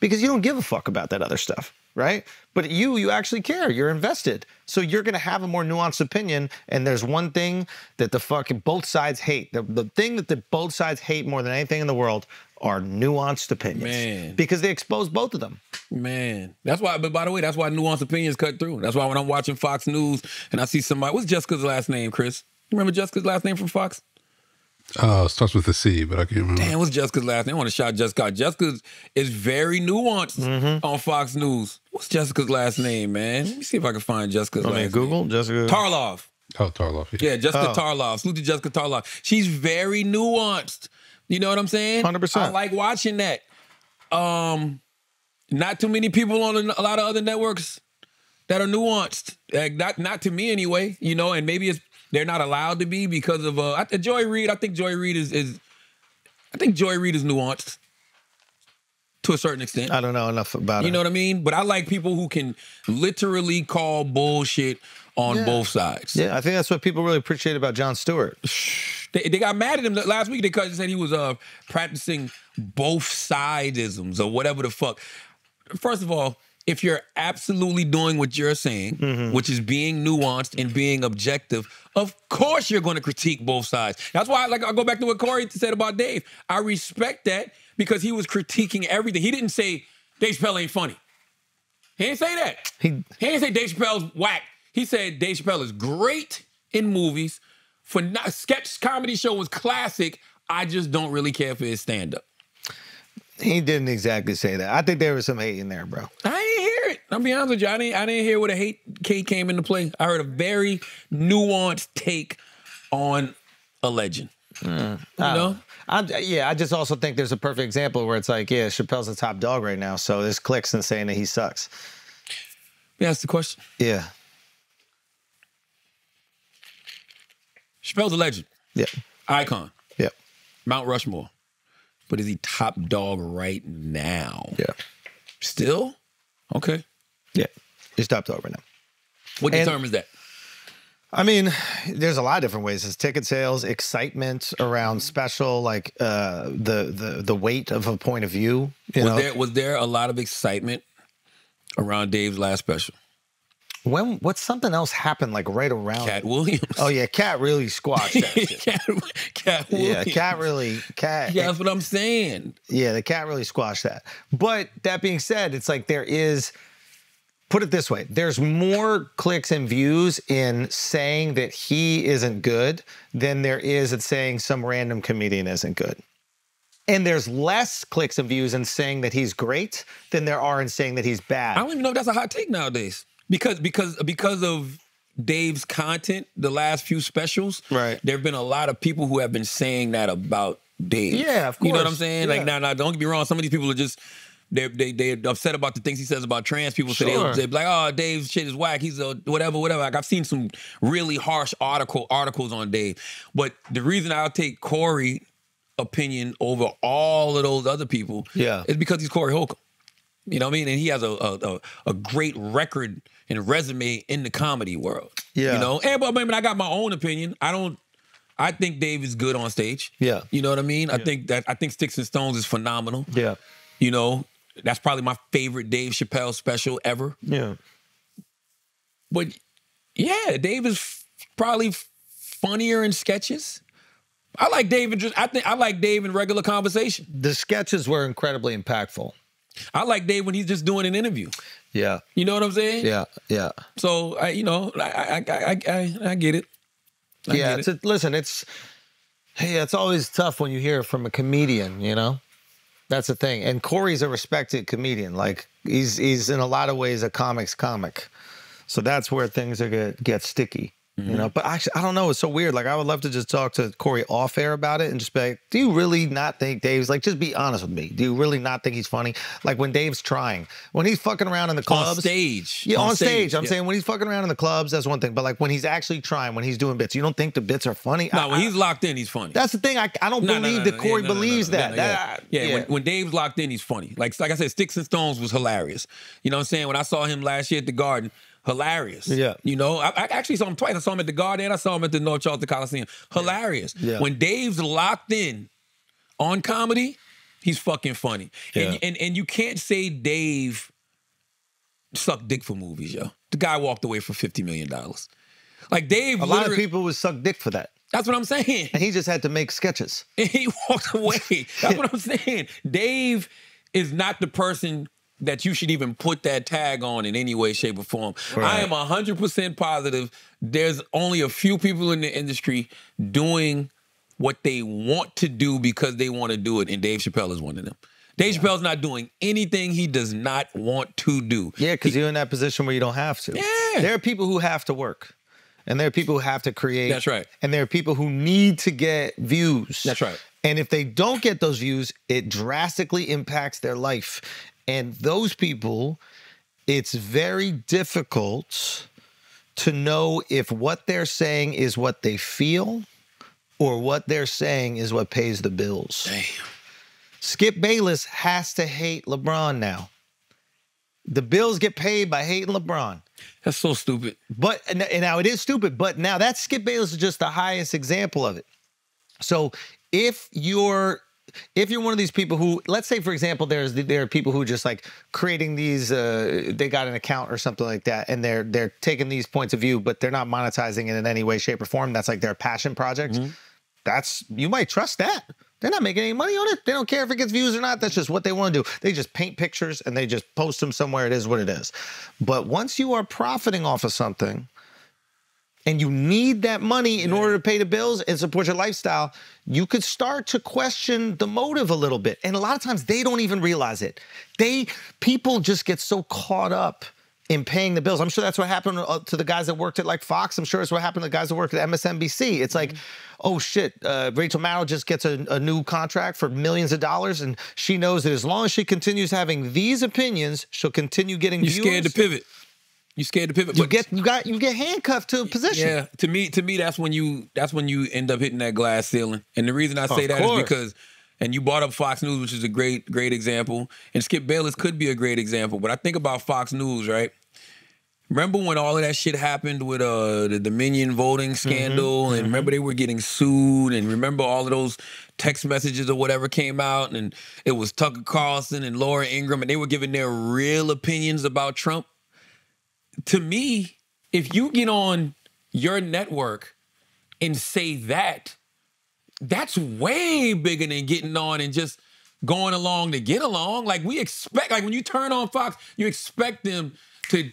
because you don't give a fuck about that other stuff, right? But you, you actually care. You're invested. So you're going to have a more nuanced opinion. And there's one thing that the fucking both sides hate. The, the thing that the both sides hate more than anything in the world are nuanced opinions Man. because they expose both of them. Man, that's why. But by the way, that's why nuanced opinions cut through. That's why when I'm watching Fox News and I see somebody, what's Jessica's last name, Chris? You remember Jessica's last name from Fox? Uh, starts with a C, but I can't remember. Damn, what's Jessica's last name? I want to shout Jessica. Jessica is very nuanced Mm-hmm. on Fox News. What's Jessica's last name, man? Let me see if I can find Jessica's I last mean, name. Google, Jessica. Tarlov. Oh, Tarlov. Yeah. Yeah, Jessica Oh. Tarlov. Salute to Jessica Tarlov. She's very nuanced. You know what I'm saying? 100%. I like watching that. Um, not too many people on a lot of other networks that are nuanced. Like, not not to me anyway. You know, and maybe it's they're not allowed to be because of uh I, Joy Reid. I think Joy Reid is is I think Joy Reid is nuanced to a certain extent. I don't know enough about You it. know what I mean? But I like people who can literally call bullshit on Yeah. both sides. yeah, I think that's what people really appreciate about Jon Stewart. They, they got mad at him last week because they said he was uh practicing both sidisms or whatever the fuck. First of all, if you're absolutely doing what you're saying, Mm-hmm. which is being nuanced and being objective, of course you're going to critique both sides. That's why, like, I'll go back to what Corey said about Dave. I respect that because he was critiquing everything. He didn't say Dave Chappelle ain't funny. He didn't say that. He He didn't say Dave Chappelle's whack. He said Dave Chappelle is great in movies. For not, sketch comedy show was classic. I just don't really care for his stand up. He didn't exactly say that. I think there was some hate in there, bro. I didn't hear it. I'll be honest with you. I didn't, I didn't hear where the hate Kate came into play. I heard a very nuanced take on a legend. Mm. you oh. know? I, yeah, I just also think there's a perfect example where it's like, yeah, Chappelle's the top dog right now, so there's clicks and saying that he sucks. Yeah, that's the question. Yeah, Chappelle's a legend, yeah, icon, yeah, Mount Rushmore. But is he top dog right now? yeah, Still? Okay. yeah. He's top dog right now. What And- determines that? I mean, there's a lot of different ways. It's ticket sales, excitement around special, like uh, the the the weight of a point of view. You was know, there was there a lot of excitement around Dave's last special? When what something else happened like right around. Katt Williams. Oh yeah, Katt really squashed that shit. Katt, Katt Yeah, Katt really Katt. Yeah, that's what I'm saying. Yeah, the Katt really squashed that. But that being said, it's like there is, put it this way, there's more clicks and views in saying that he isn't good than there is at saying some random comedian isn't good. And there's less clicks and views in saying that he's great than there are in saying that he's bad. I don't even know if that's a hot take nowadays. Because because because of Dave's content, the last few specials, Right. There have been a lot of people who have been saying that about Dave. Yeah, of course. You know what I'm saying? Yeah. Like now, now, don't get me wrong. Some of these people are just they they they're upset about the things he says about trans people. So Sure. they'll they're like, oh, Dave's shit is whack. He's a whatever, whatever. Like I've seen some really harsh article articles on Dave, but the reason I'll take Corey opinion over all of those other people, Yeah. is because he's Corey Holcomb. You know what I mean? And he has a a, a, a great record and resume in the comedy world. Yeah. You know, and but I mean, I got my own opinion. I don't. I think Dave is good on stage. Yeah. You know what I mean? I think that I think Sticks and Stones is phenomenal. Yeah. You know, that's probably my favorite Dave Chappelle special ever. Yeah. But yeah, Dave is f- probably f- funnier in sketches. I like Dave in just I think I like Dave in regular conversation. The sketches were incredibly impactful. I like Dave when he's just doing an interview. Yeah. You know what I'm saying? Yeah. Yeah. So I, you know, I I I I, I get it. Yeah, get it's a, listen, it's hey, it's always tough when you hear it from a comedian, you know? That's the thing. And Corey's a respected comedian. Like he's he's in a lot of ways a comics comic. So that's where things are get get sticky. You know, mm-hmm. but actually, I don't know. It's so weird. Like, I would love to just talk to Corey off air about it and just be like, "Do you really not think Dave's like? Just be honest with me. Do you really not think he's funny? Like when Dave's trying, when he's fucking around in the clubs, on stage. yeah, on, stage. I'm yeah. saying when he's fucking around in the clubs, that's one thing. But like when he's actually trying, when he's doing bits, you don't think the bits are funny? No, I- when I- he's locked in, he's funny. that's the thing. I, I don't No, no, believe no, that Corey yeah, no, no, believes no, that. no, That- yeah, yeah. When, when Dave's locked in, he's funny. Like like I said, Sticks and Stones was hilarious. You know what I'm saying? When I saw him last year at the Garden, hilarious. Yeah. You know, I, I actually saw him twice. I saw him at the Garden I saw him at the North Charleston Coliseum. Hilarious. Yeah. When Dave's locked in on comedy, he's fucking funny. And, Yeah. and and you can't say Dave sucked dick for movies, yo. The guy walked away for $50 million. Like Dave a lot of people would suck dick for that, That's what I'm saying. and he just had to make sketches. and he walked away. That's what I'm saying. Dave is not the person that you should even put that tag on in any way, shape, or form. I Right. am 100% positive there's only a few people in the industry doing what they want to do because they want to do it, and Dave Chappelle is one of them. Dave Chappelle's not doing anything he does not want to do. Yeah, because you're in that position where you don't have to. Yeah. There are people who have to work. And there are people who have to create. That's right. And there are people who need to get views. That's right. And if they don't get those views, it drastically impacts their life. And those people, it's very difficult to know if what they're saying is what they feel or what they're saying is what pays the bills. Damn. Skip Bayless has to hate LeBron now. The bills get paid by hating LeBron. That's so stupid. But now it is stupid, but now that Skip Bayless is just the highest example of it. So if you're if you're one of these people who, let's say, for example, there's there are people who just like creating these, uh, they got an account or something like that, and they're they're taking these points of view, but they're not monetizing it in any way, shape, or form. That's like their passion project. That's you might trust that. They're not making any money on it. They don't care if it gets views or not. That's just what they want to do. They just paint pictures and they just post them somewhere. It is what it is. But once you are profiting off of something, and you need that money in order to pay the bills and support your lifestyle, you could start to question the motive a little bit. And a lot of times they don't even realize it. They people just get so caught up in paying the bills. I'm sure that's what happened uh, to the guys that worked at like Fox. I'm sure it's what happened to the guys that worked at MSNBC. It's like, oh shit, uh, Rachel Maddow just gets a, a new contract for millions of dollars, and she knows that as long as she continues having these opinions, she'll continue getting You scared to pivot. You scared to pivot. You get you got you get handcuffed to a position. Yeah, to me, to me, that's when you that's when you end up hitting that glass ceiling. And the reason I say Of that is course. because, and you brought up Fox News, which is a great great example, and Skip Bayless could be a great example. But I think about Fox News, right? Remember when all of that shit happened with uh the Dominion voting scandal, and remember they were getting sued, and remember all of those text messages or whatever came out, and it was Tucker Carlson and Laura Ingraham, and they were giving their real opinions about Trump to me, if you get on your network and say that, that's way bigger than getting on and just going along to get along. Like we expect, like when you turn on Fox, you expect them to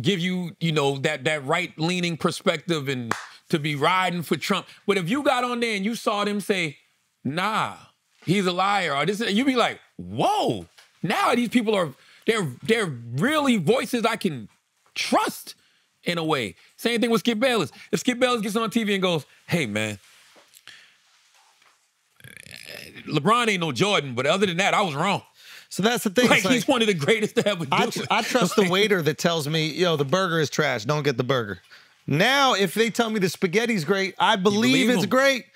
give you, you know, that that right leaning perspective and to be riding for Trump. But if you got on there and you saw them say, nah, he's a liar, or this. you'd be like, whoa. Now these people are they're they're really voices I can trust in a way. Same thing with Skip Bayless. If Skip Bayless gets on TV and goes, "Hey man, LeBron ain't no Jordan, but other than that, I was wrong." So that's the thing. Like, like- he's one of the greatest to ever do I, tr- I trust the waiter that tells me, yo, the burger is trash. Don't get the burger. Now, if they tell me the spaghetti's great, I believe, believe it's great.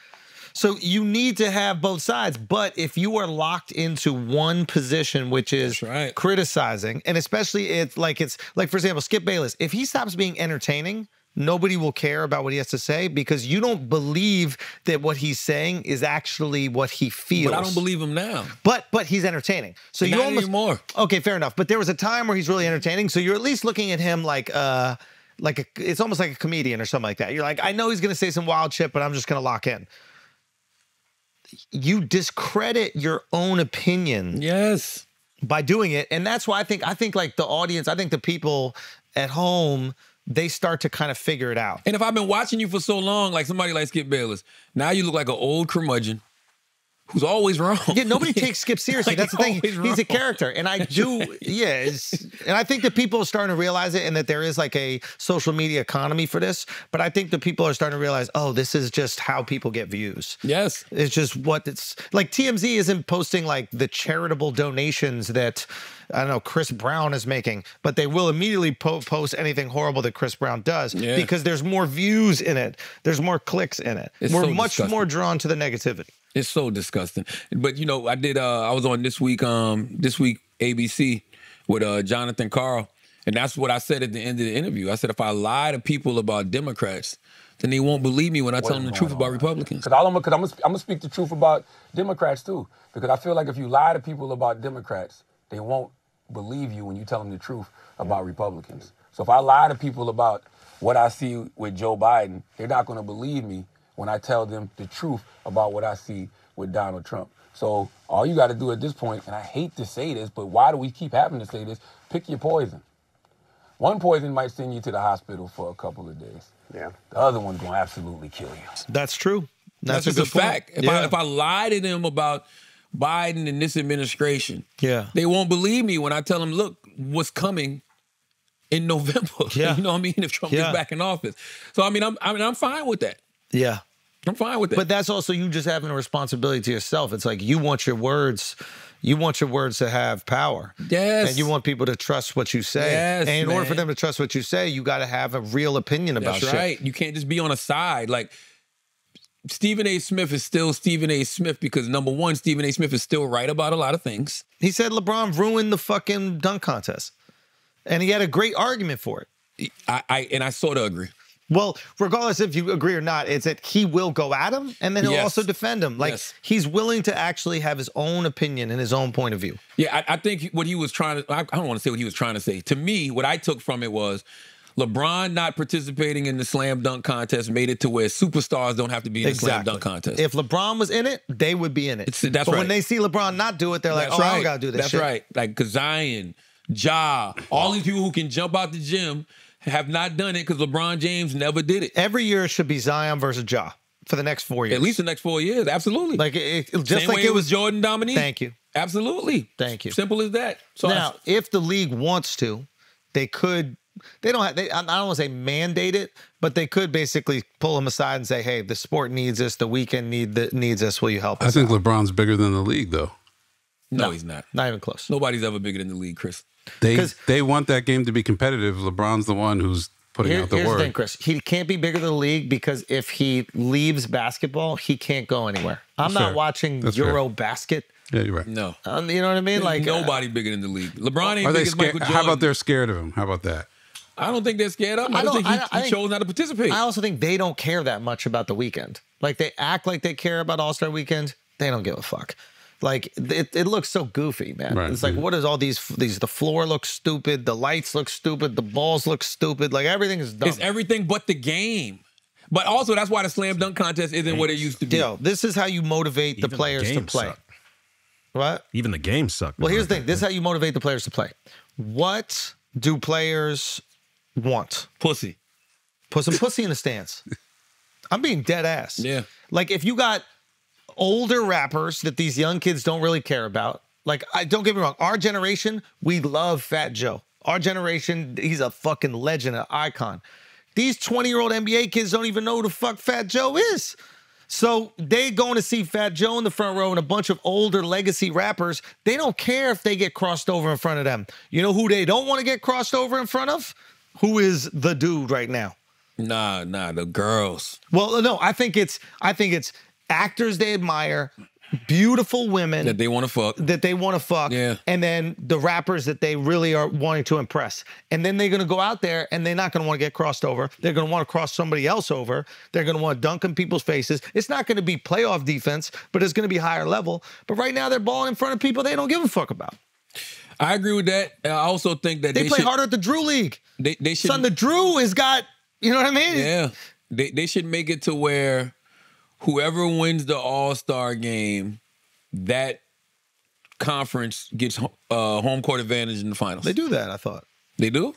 So you need to have both sides. But if you are locked into one position, which is right. criticizing, and especially it's like it's like, for example, Skip Bayless, if he stops being entertaining, nobody will care about what he has to say because you don't believe that what he's saying is actually what he feels. But I don't believe him now. But but he's entertaining. So you almost anymore. Okay, fair enough. But there was a time where he's really entertaining. So you're at least looking at him like uh like a, it's almost like a comedian or something like that. You're like, I know he's gonna say some wild shit, but I'm just gonna lock in. You discredit your own opinion Yes. by doing it. And that's why I think I think like the audience, I think the people at home, they start to kind of figure it out. And if I've been watching you for so long, like somebody like Skip Bayless, now you look like an old curmudgeon who's always wrong. Yeah, nobody takes Skip seriously. Like, That's the thing. He's a character, and I do. Yeah, it's, and I think that people are starting to realize it, and that there is like a social media economy for this. But I think that people are starting to realize, oh, this is just how people get views. Yes. It's just what it's like. TMZ isn't posting like the charitable donations that I don't know Chris Brown is making, but they will immediately po- post anything horrible that Chris Brown does Yeah. because there's more views in it. There's more clicks in it. It's We're so much disgusting. more drawn to the negativity. It's so disgusting. But you know, I did uh I was on this week um this week ABC with uh Jonathan Karl. And that's what I said at the end of the interview. I said if I lie to people about Democrats, then they won't believe me when I tell them the truth about Republicans. Because I'm, cause I'm, gonna- I'm gonna speak the truth about Democrats too. Because I feel like if you lie to people about Democrats, they won't believe you when you tell them the truth about Republicans. So if I lie to people about what I see with Joe Biden, they're not gonna believe me when I tell them the truth about what I see with Donald Trump. So all you got to do at this point, and I hate to say this, but why do we keep having to say this? Pick your poison. One poison might send you to the hospital for a couple of days. Yeah. The other one's gonna absolutely kill you. That's true. That's, That's, just a a, good point. fact. If, yeah. I, if I lie to them about Biden and this administration, yeah. they won't believe me when I tell them, look, what's coming in November. Yeah. you know what I mean? If Trump Yeah. gets back in office. So I mean, I'm I mean, I'm fine with that. Yeah. I'm fine with that. But that's also you just having a responsibility to yourself. It's like you want your words, you want your words to have power. Yes. And you want people to trust what you say. Yes, and in order for them to trust what you say, you got to have a real opinion about That's shit. right. You can't just be on a side. Like Stephen A. Smith is still Stephen A. Smith because number one, Stephen A. Smith is still right about a lot of things. He said LeBron ruined the fucking dunk contest. And he had a great argument for it. I, I and I sort of agree. Well, regardless if you agree or not, it's that he will go at him and then he'll Yes. also defend him. Like Yes. he's willing to actually have his own opinion and his own point of view. Yeah, I, I think what he was trying to, I, I don't want to say what he was trying to say. To me, what I took from it was LeBron not participating in the slam dunk contest made it to where superstars don't have to be in the slam dunk contest. If LeBron was in it, they would be in it. It's- that's but when right. they see LeBron not do it, they're like, That's oh, I right. don't gotta do this That's shit. right. Like Zion, Ja, all these people who can jump out the gym have not done it because LeBron James never did it. Every year it should be Zion versus Ja for the next four years. At least the next four years, absolutely. Like it, it- just Same like it was Jordan Dominique. Thank you. Absolutely. Thank you. Simple as that. So now, if the league wants to, they could. They don't have. They, I don't want to say mandate it, but they could basically pull him aside and say, "Hey, the sport needs this. The weekend need the, needs us. Will you help I us?" think LeBron's bigger than the league, though. no, he's not. Not even close. Nobody's ever bigger than the league, Chris. They 'Cause- they want that game to be competitive. LeBron's the one who's putting Here- out the here's word. the thing, Chris. He can't be bigger than the league because if he leaves basketball, he can't go anywhere. I'm That's not fair. watching That's Euro basket. Yeah, you're right. No. Um, you know what I mean? Like uh, nobody bigger than the league. LeBron ain't Are big they scared? Michael Jordan. How about they're scared of him? How about that? I don't think they're scared of him. I, I don't don't- think he, I- I he think- chose not to participate. I also think they don't care that much about the weekend. Like they act like they care about All Star Weekend. They don't give a fuck. Like it, it looks so goofy, man. Right, It's like what is all these these? The floor looks stupid. The lights look stupid. The balls look stupid. Like everything is dumb. It's everything but the game. But also, that's why the slam dunk contest isn't what it used to be. Yo, this is how you motivate the Even the players to play. suck. What? Even the game sucked. Well, here's the thing. This is how you motivate the players to play. What do players want? Pussy. Put some pussy in the stands. I'm being dead ass. Yeah. Like if you got older rappers that these young kids don't really care about. Like, I don't get me wrong, our generation, we love Fat Joe. Our generation, he's a fucking legend, an icon. These 20 year old NBA kids don't even know who the fuck Fat Joe is. So they going to see Fat Joe in the front row and a bunch of older legacy rappers. They don't care if they get crossed over in front of them. You know who they don't want to get crossed over in front of? Who is the dude right now? Nah, nah, the girls. Well, no, I think it's I think it's actors they admire, beautiful women That they want to fuck. that they want to fuck, Yeah. and then the rappers that they really are wanting to impress. And then they're gonna go out there and they're not gonna want to get crossed over. They're gonna want to cross somebody else over. They're gonna want to dunk in people's faces. It's not gonna be playoff defense, but it's gonna be higher level. But right now they're balling in front of people they don't give a fuck about. I agree with that. I also think that They, they, play should, harder at the Drew League. They, they should. Son, the Drew has got, you know what I mean? Yeah. They they should make it to where whoever wins the All Star game, that conference gets uh, home court advantage in the finals. They do that, I thought. They do?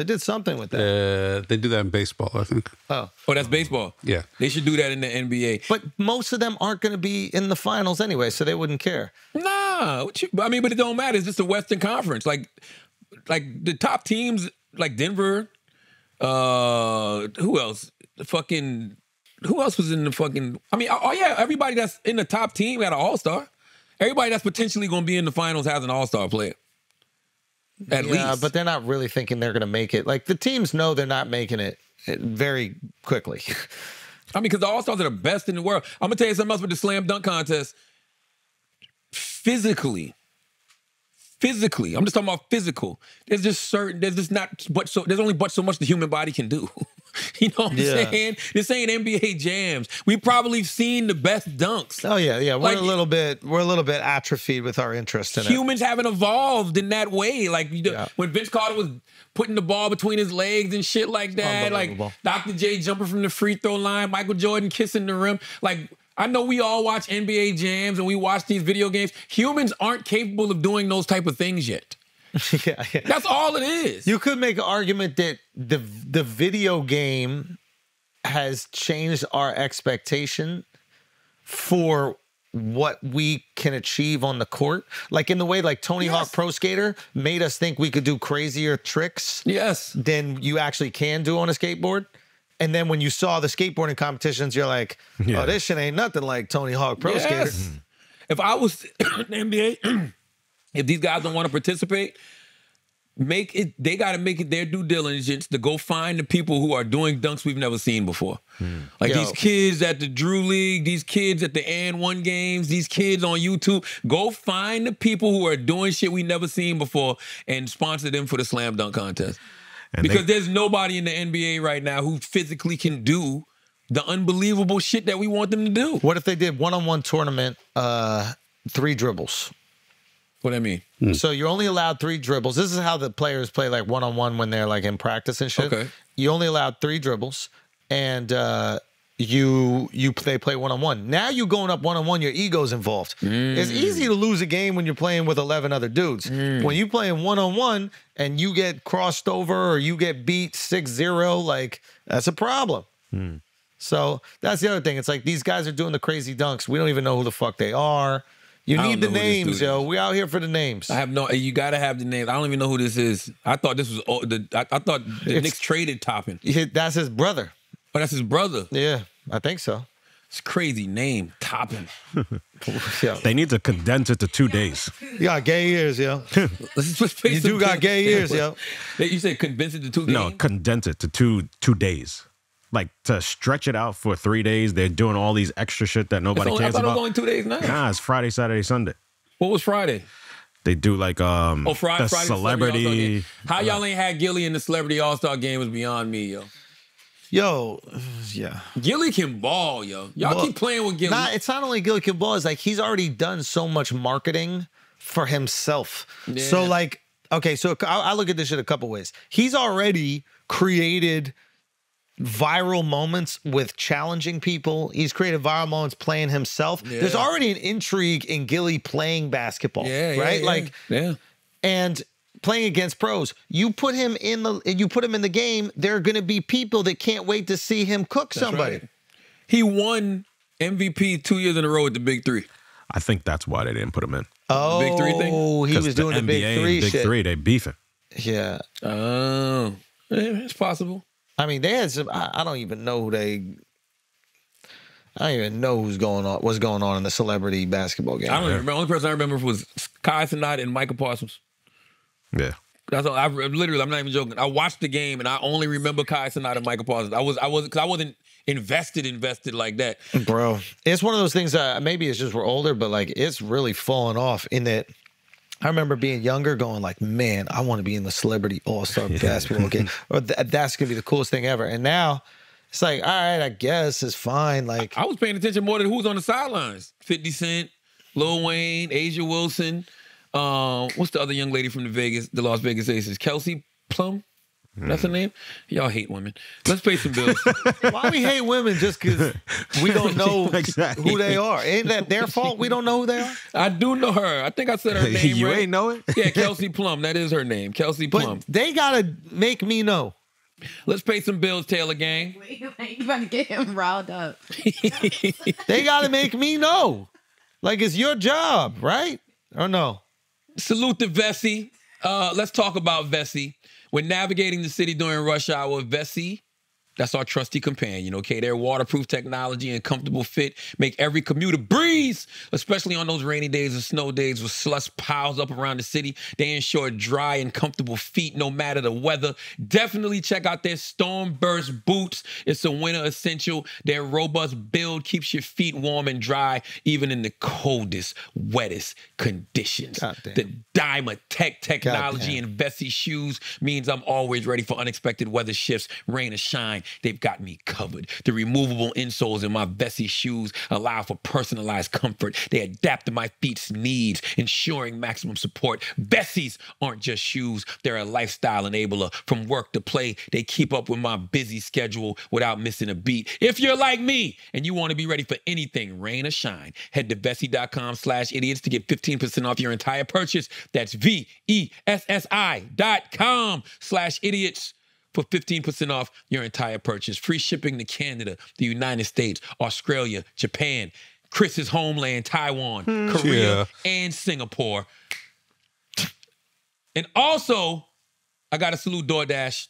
They did something with that. Uh, they do that in baseball, I think. Oh. Oh, that's baseball. Yeah. They should do that in the NBA. But most of them aren't going to be in the finals anyway, so they wouldn't care. Nah, what you, I mean, but it don't matter. It's just the Western Conference. Like, like the top teams, like Denver. Uh, who else? The fucking. Who else was in the fucking? I mean, oh yeah, everybody that's in the top team got an All Star. Everybody that's potentially going to be in the finals has an All Star player. At yeah, least, but they're not really thinking they're going to make it. Like the teams know they're not making it uh, very quickly. I mean, because the All Stars are the best in the world. I'm gonna tell you something else with the slam dunk contest. Physically, physically, I'm just talking about physical. There's just certain. There's just not but so. There's only but so much the human body can do. you know what I'm Yeah. saying? This ain't NBA jams. We probably seen the best dunks. oh yeah, yeah. We're Like- a little bit we're a little bit atrophied with our interest in it. Humans haven't evolved in that way. Like you know, when Vince Carter was putting the ball between his legs and shit like that. Like Dr. J jumping from the free throw line, Michael Jordan kissing the rim. Like I know we all watch NBA jams and we watch these video games. Humans aren't capable of doing those type of things yet. yeah, yeah. That's all it is. You could make an argument that the the video game has changed our expectation for what we can achieve on the court. Like in the way like Tony Hawk Pro Skater made us think we could do crazier tricks yes. than you actually can do on a skateboard. And then when you saw the skateboarding competitions, you're like, oh, Yeah. oh, this shit ain't nothing like Tony Hawk Pro Skater. If I was in the NBA, if these guys don't want to participate, make it. They got to make it their due diligence to go find the people who are doing dunks we've never seen before. Like Yo. these kids at the Drew League, these kids at the and one games, these kids on YouTube. Go find the people who are doing shit we never seen before and sponsor them for the slam dunk contest. And because they- there's nobody in the NBA right now who physically can do the unbelievable shit that we want them to do. What if they did one on one tournament, uh, three dribbles? What I mean? Hmm. So you're only allowed three dribbles. This is how the players play like one on one when they're like in practice and shit. Okay. You only allowed three dribbles, and uh, you you they play one on one. Now you're going up one on one, your ego's involved. Hmm. It's easy to lose a game when you're playing with eleven other dudes. Hmm. When you playing one on one and you get crossed over or you get beat 6-0, like that's a problem. So that's the other thing. It's like these guys are doing the crazy dunks. We don't even know who the fuck they are. You need the know who this names, yo. We out here for the names. I have no. You gotta have the names. I don't even know who this is. I thought this was oh, the. I, I thought the It's- Knicks traded Toppin. That's his brother. Oh, that's his brother. Yeah, I think so. It's a crazy name, Toppin. Yeah, They need to condense it to two days. you got gay ears, yo. Let's just face You do got gay ears, yo. You said condense it to two No, games? condense it to two two days. Like to stretch it out for three days. They're doing all these extra shit that It's nobody only- I cares thought it was about. only two days now. Nah, it's Friday, Saturday, Sunday. What was Friday? They do like um Oh, Friday. the Friday Celebrity. Celebrity. How y'all ain't had Gilly in the Celebrity All Star game was beyond me, yo. Yo, yeah. Gilly can ball, yo. Y'all Well, keep playing with Gilly. Nah, it's not only Gilly can Ball, it's like he's already done so much marketing for himself. So like, okay, so I, I look at this shit a couple ways. He's already created viral moments with challenging people. He's created viral moments playing himself. There's already an intrigue in Gilly playing basketball. yeah, yeah, right? yeah. Like yeah. and playing against pros. You put him in the you put him in the game, there are going to be people that can't wait to see him cook somebody. right. He won MVP two years in a row with the big three. I think that's why they didn't put him in. Oh, Big three thing? Oh, he 'Cause was doing the, big NBA three big shit. three, they beefing. Yeah. Oh, yeah, it's possible. I mean, they had some. I, I don't even know who they. I don't even know who's going on. What's going on in the celebrity basketball game? I don't even remember. The only person I remember was Kai Cenat and Micah Parsons. Yeah. That's all. I literally, I'm not even joking. I watched the game and I only remember Kai Cenat and Micah Parsons. I was, I was, because I wasn't invested, invested like that. bro. It's one of those things that maybe it's just we're older, but like it's really fallen off in that. I remember being younger, going like, "Man, I want to be in the celebrity all star basketball game, or th- that's gonna be the coolest thing ever." And now, it's like, all right, I guess it's fine. Like, I was paying attention more to who's on the sidelines. 50 Cent, Lil Wayne, A'ja Wilson. Um, what's the other young lady from the Vegas, the Las Vegas Aces? Kelsey Plum? That's her name? Y'all hate women. Let's pay some bills. why we hate women just because we don't know Exactly. who they are? Ain't that their fault? We don't know who they are. I do know her. I think I said her name you right. ain't know it? Yeah, Kelsey Plum. That is her name. Kelsey But Plum. they gotta make me know. Let's pay some bills, Taylor Gang. Wait, wait, you about to get him riled up. They gotta make me know. Like it's your job, right? Or no? Salute to Vessi. Uh, let's talk about Vessi. When navigating the city during rush hour, Vessi, that's our trusty companion, okay? Their waterproof technology and comfortable fit make every commuter breeze, especially on those rainy days and snow days with slush piles up around the city. They ensure dry and comfortable feet no matter the weather. Definitely check out their Storm Burst boots. It's a winter essential. Their robust build keeps your feet warm and dry even in the coldest, wettest conditions. The Dyma Tech technology and Vessi shoes means I'm always ready for unexpected weather shifts, rain or shine. They've got me covered. The removable insoles in my Vessi shoes allow for personalized comfort. They adapt to my feet's needs, ensuring maximum support. Vessis aren't just shoes, they're a lifestyle enabler. From work to play, they keep up with my busy schedule without missing a beat. If you're like me and you want to be ready for anything, rain or shine, head to Vessi.com slash idiots to get 15% off your entire purchase. That's V-E-S-S-I dot com slash idiots for 15% off your entire purchase. Free shipping to Canada, the United States, Australia, Japan, Chris's homeland, Taiwan, hmm. Korea, Yeah. and Singapore. And also, I got to salute DoorDash.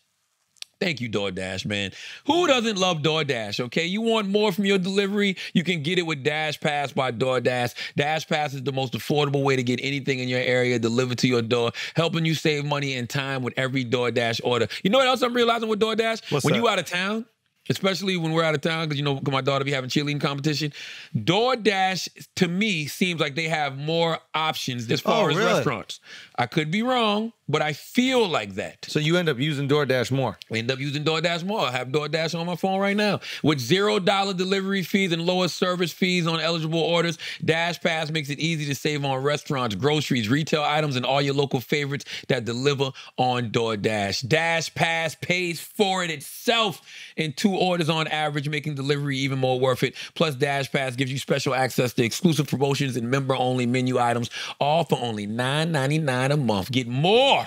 Thank you, DoorDash, man. Who doesn't love DoorDash? Okay, you want more from your delivery? You can get it with Dash Pass by DoorDash. Dash Pass is the most affordable way to get anything in your area delivered to your door, helping you save money and time with every DoorDash order. You know what else I'm realizing with DoorDash? What's when that? you out of town, especially when we're out of town, because you know my daughter be having cheerleading competition. DoorDash to me seems like they have more options as oh, far Oh, as really? restaurants. I could be wrong, but I feel like that. So you end up using DoorDash more. I end up using DoorDash more. I have DoorDash on my phone right now. With zero dollar delivery fees and lower service fees on eligible orders, Dash Pass makes it easy to save on restaurants, groceries, retail items, and all your local favorites that deliver on DoorDash. Dash Pass pays for it itself in two orders on average, making delivery even more worth it. Plus, Dash Pass gives you special access to exclusive promotions and member-only menu items, all for only $9.99 a month. Get more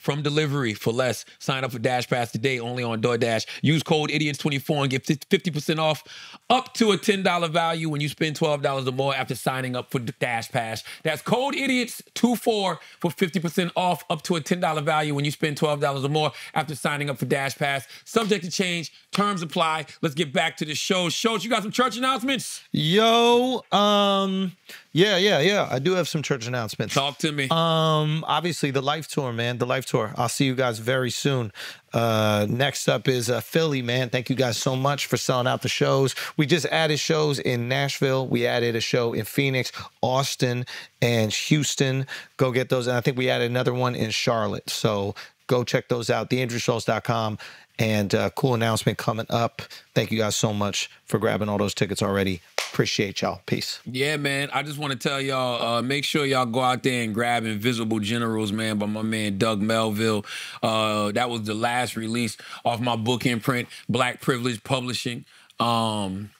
from delivery for less. Sign up for Dash Pass today only on DoorDash. Use code IDIOTS24 and get 50% off up to a $10 value when you spend $12 or more after signing up for Dash Pass. That's code IDIOTS24 for 50% off up to a $10 value when you spend $12 or more after signing up for Dash Pass. Subject to change, terms apply. Let's get back to the show. Shows, you got some church announcements? Yo, um, yeah, yeah, yeah. I do have some church announcements. Talk to me. Um, obviously the life tour, man. The life tour. I'll see you guys very soon. Uh, next up is uh, Philly, man. Thank you guys so much for selling out the shows. We just added shows in Nashville. We added a show in Phoenix, Austin, and Houston. Go get those. And I think we added another one in Charlotte. So go check those out. TheAndrewSchulz.com. And uh, cool announcement coming up. Thank you guys so much for grabbing all those tickets already. Appreciate y'all. Peace. Yeah, man. I just want to tell y'all, uh, make sure y'all go out there and grab Invisible Generals, man, by my man Doug Melville. Uh, that was the last release off my book imprint, Black Privilege Publishing. Um,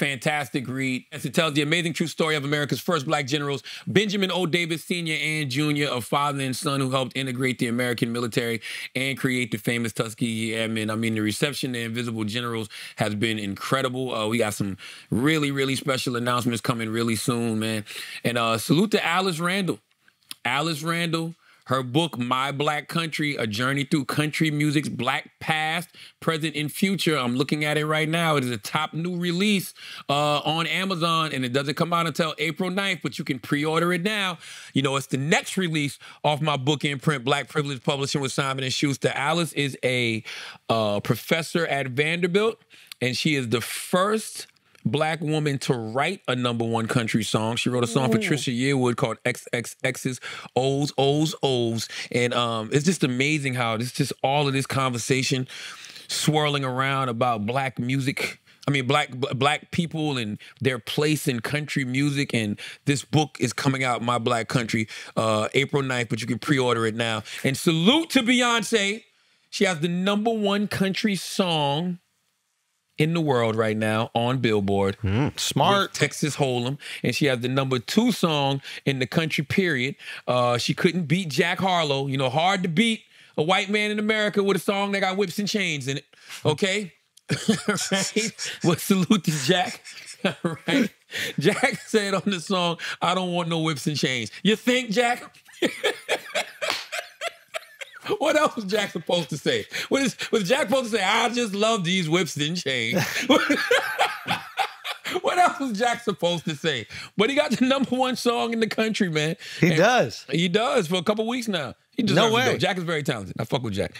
Fantastic read. As it tells the amazing true story of America's first black generals, Benjamin O. Davis Sr. and Jr., a father and son who helped integrate the American military and create the famous Tuskegee Airmen. I mean, the reception to Invisible Generals has been incredible. Uh, we got some really, really special announcements coming really soon, man. And uh, salute to Alice Randall. Alice Randall, her book, My Black Country, A Journey Through Country Music's Black Past, Present, and Future. I'm looking at it right now. It is a top new release uh, on Amazon, and it doesn't come out until April 9th, but you can pre-order it now. You know, it's the next release off my book imprint, Black Privilege Publishing with Simon & Schuster. Alice is a uh, professor at Vanderbilt, and she is the first black woman to write a number one country song. She wrote a song for Trisha Yearwood called XXX's O's O's O's. And um, it's just amazing how it's just all of this conversation swirling around about black music. I mean, black black people and their place in country music. And this book is coming out, My Black Country, uh, April 9th, but you can pre-order it now. And salute to Beyonce. She has the number one country song in the world right now on Billboard. Smart. Texas Hold'em. And she has the number two song in the country period. Uh, she couldn't beat Jack Harlow. You know, hard to beat a white man in America with a song that got whips and chains in it. Okay? right? Well, salute to Jack. right? Jack said on the song, I don't want no whips and chains. You think, Jack? What else was Jack supposed to say? What is was Jack supposed to say? I just love these whips and chains. what else was Jack supposed to say? But he got the number one song in the country, man. He And does. He does for a couple weeks now. He No way. Jack is very talented. I fuck with Jack.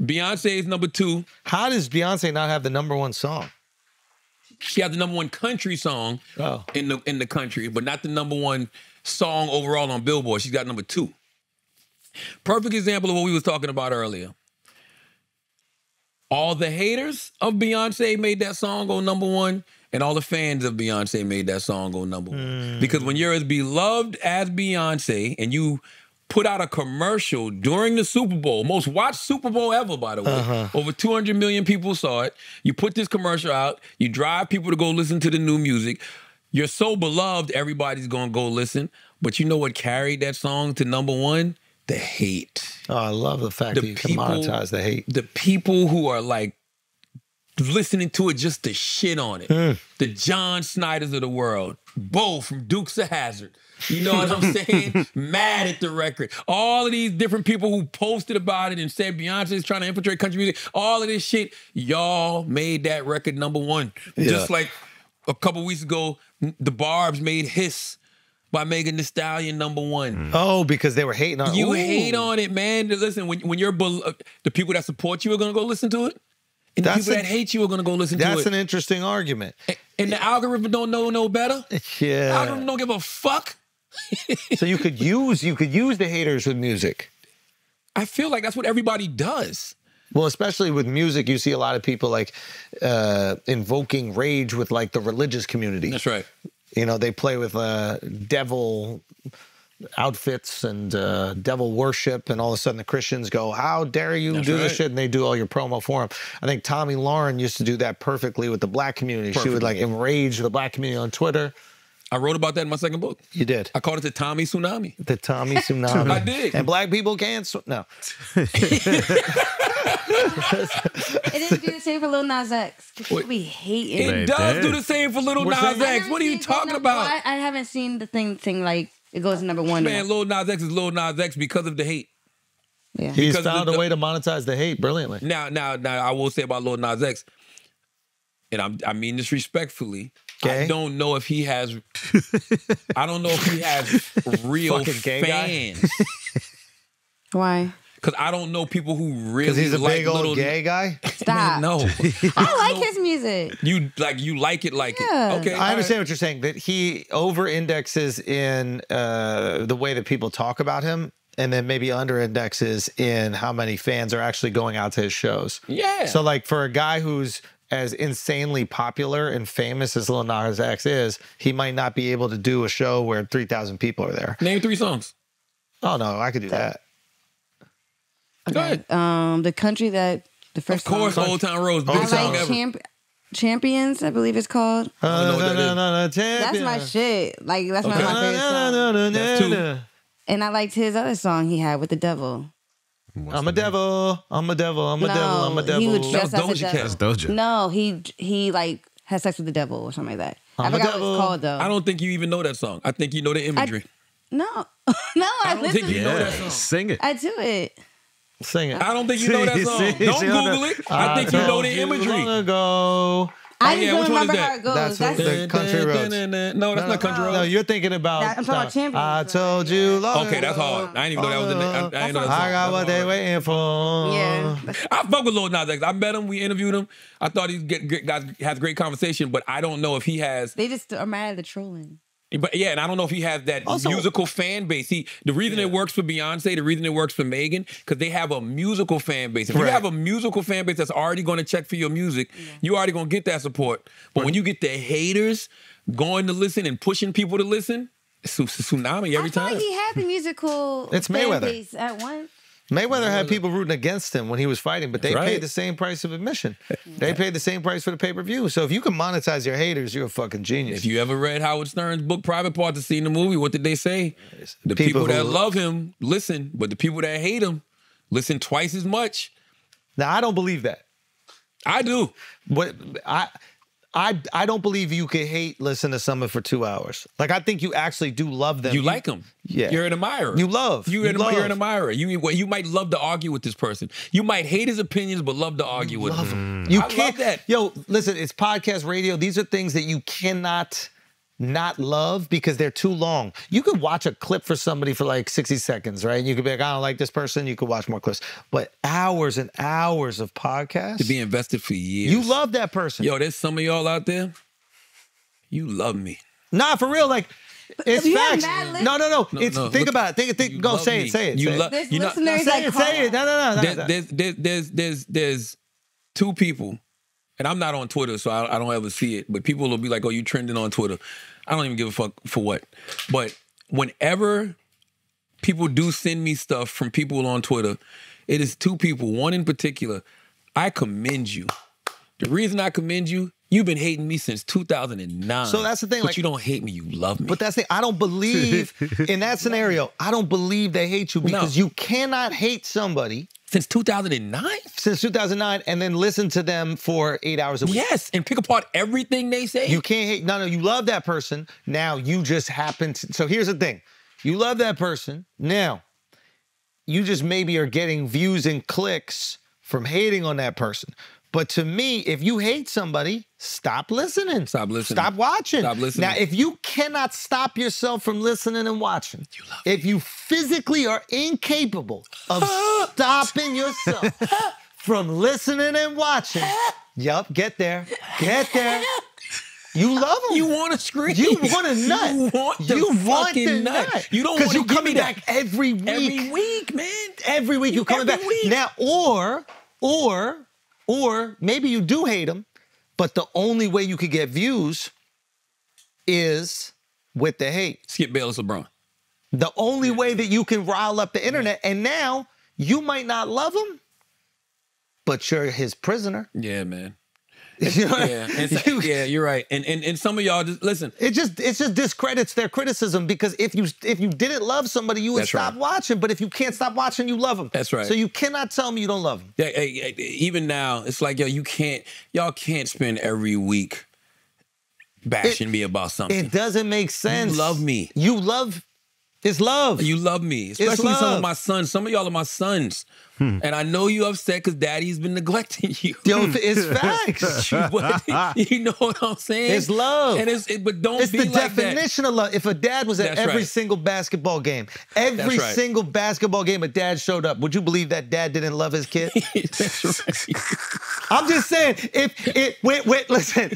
Beyonce is number two. How does Beyonce not have the number one song? She has the number one country song Oh. in the in the country, but not the number one song overall on Billboard. She's got number two. Perfect example of what we was talking about earlier. All the haters of Beyonce made that song go number one, and all the fans of Beyonce made that song go number one. Hmm. Because when you're as beloved as Beyonce and you put out a commercial during the Super Bowl, most watched Super Bowl ever, by the way. Uh-huh. Over 200 million people saw it. You put this commercial out, you drive people to go listen to the new music. You're so beloved, everybody's gonna go listen. But you know what carried that song to number one? The hate Oh, I love the fact the that you can people monetize the hate. The people who are like listening to it just to shit on it. Hmm. The John Schneiders of the world, Bo from Dukes of Hazzard. You know what I'm saying? Mad at the record. All of these different people who posted about it and said Beyonce's trying to infiltrate country music. All of this shit, y'all made that record number one. Just like a couple weeks ago, the Barb's made Hiss by Megan Thee Stallion number one. Oh, because they were hating on You Ooh. hate on it, man. Listen, when when you're bel- the people that support you are gonna go listen to it, and the That's people a- that hate you are gonna go listen to That's an interesting argument. and the algorithm don't know no better. Yeah. Algorithm don't give a fuck. so you could use you could use the haters with music. I feel like that's what everybody does. Well, especially with music, you see a lot of people like uh, invoking rage with like the religious community. That's right. You know, they play with uh, devil outfits and uh, devil worship, and all of a sudden the Christians go, "How dare you That's do this shit?" And they do all your promo for them. I think Tomi Lahren used to do that perfectly with the black community. She would like enrage the black community on Twitter. I wrote about that in my second book. You did. I called it the Tomi Tsunami. The Tomi Tsunami. I did. And black people can't. Sw- no. It didn't do the same for Lil Nas X. People be hating. It does do the same for Little Nas X. What are you talking about? I, I haven't seen the thing thing like it goes to number one. Man, Lil Nas X is Lil Nas X because of the hate. Yeah. He's Because found the- a way to monetize the hate brilliantly. Now, now, now, I will say about Lil Nas X, and I'm, I mean this respectfully. I don't know if he has. I don't know if he has real Fucking guy. fans. Why? Because I don't know people who really Because he's a like big old little gay guy. Stop. no, I like his music. you like you like it like Yeah. it. Okay, I understand what you're saying. That he over indexes in uh, the way that people talk about him, and then maybe under indexes in how many fans are actually going out to his shows. Yeah. So, like for a guy who's as insanely popular and famous as Lil Nas X is, he might not be able to do a show where three thousand people are there. Name three songs. Oh no, I could do that. Go ahead. Um, the country that the Of first course, song, Old Town Road, I biggest song like ever. champ. Champions, I believe it's called. know what that is. That's my shit. Like that's one of my Okay. favorite songs. That's two. And I liked his other song he had with the devil. I'm a devil. I'm a devil. I'm a no, devil. I'm a devil. he would dress That as was a Doja devil. Cat. That's Doja. No, he he like has sex with the devil or something like that. I I'm a forgot what it's called though. I don't think you even know that song. I think you know the imagery. no, no, I, I don't listen. think you know that song. sing it. I do it. Sing it. I don't think you know that song. See, Don't see, Google it. I think you know the imagery. Long ago. I Oh, just yeah, don't which one is that? it goes. That's That's, the country roads. No, that's not country No, you're thinking about. That- I'm talking about Champions, I told you. Long Okay, that's hard. I didn't even know that was the name. I, I didn't know that song. I got what they waiting for. yeah. I fuck with Lil Nas X. I met him. We interviewed him. I thought he get, get, guys has great conversation, but I don't know if he has. They just are mad at the trolling. But yeah, and I don't know if he has that Also- musical fan base. He the reason it works for Beyonce, the reason it works for Megan, because they have a musical fan base. If you have a musical fan base that's already going to check for your music, you already going to get that support. But when you get the haters going to listen and pushing people to listen, it's a tsunami every time. I time. like he had the musical It's fan Mayweather. base at once. Mayweather had people rooting against him when he was fighting, but they right. paid the same price of admission. They paid the same price for the pay per view. So if you can monetize your haters, you're a fucking genius. If you ever read Howard Stern's book Private Parts and seen the movie, what did they say? The people, People that love him listen, but the people that hate him listen twice as much. now, I don't believe that. I do. But I. I, I don't believe you could hate listen to someone for two hours. Like I think you actually do love them. You like them. Yeah. You're an admirer. You love. You're, You an, love. you're an admirer. You you might love to argue with this person. You might hate his opinions, but love to argue with love him. him. You I can't. that. Yo, listen. It's podcast radio. These are things that you cannot not love because they're too long. You could watch a clip for somebody for like 60 seconds, right? And you could be like, I don't like this person. You could watch more clips. But hours and hours of podcasts. To be invested for years. you love that person. Yo, there's some of y'all out there. You love me. Nah, for real. Like, it's facts. No, no, no. No, it's no, think look, about it. Think, think. Go say me. it. Say it. You say lo- it. There's You know- listeners say that it. call Say it. No, no, no. There- no. there's, there's, there's, there's, there's two people, and I'm not on Twitter, so I, I don't ever see it. But people will be like, "Oh, you trending on Twitter?" I don't even give a fuck for what. But whenever people do send me stuff from people on Twitter, it is two people. One in particular, I commend you. The reason I commend you, you've been hating me since 2009. So that's the thing, But like- you don't hate me. You love me. But that's the I don't believe in that scenario. I don't believe they hate you because you cannot hate somebody since 2009. since 2009 and then listen to them for eight hours a week. Yes, and pick apart everything they say. You can't hate. No, no, you love that person. Now you just happen to. So here's the thing you love that person. Now you just maybe are getting views and clicks from hating on that person. But to me, if you hate somebody, stop listening. Stop listening. Stop watching. Stop listening. Now, if you cannot stop yourself from listening and watching, you if you physically are incapable of stopping yourself from listening and watching, yep, get there. Get there. You love them. You want to scream. You want a nut. You want the You want the nut. nut. You don't because want you to coming back every week. Every week, man. Every week you coming Every back. week. Now, or, or, or maybe you do hate them, but the only way you could get views is with the hate. Skip Bayless LeBron. The only way that you can rile up the internet. And now you might not love him, but you're his prisoner. Yeah, man. You know? Yeah, and so- You- yeah, you're right. And and and some of y'all just listen. It just it just discredits their criticism because if you if you didn't love somebody, you would stop right. watching. But if you can't stop watching, you love them. That's right. So you cannot tell me you don't love them. Yeah, hey, hey, even now, it's like yo, you can't, y'all can't spend every week bashing me about something. It doesn't make sense. love me. You love. It's love. You love me, especially some of my sons. Some of y'all are my sons, Hmm. and I know you upset because Daddy's been neglecting you. Yo, it's facts. You know what I'm saying? It's love. and it's it, but don't It's be the like that. definition of love. If a dad was at That's every right. single basketball game, every right. single basketball game a dad showed up, would you believe that dad didn't love his kid? I'm just saying, if it wait, wait, listen.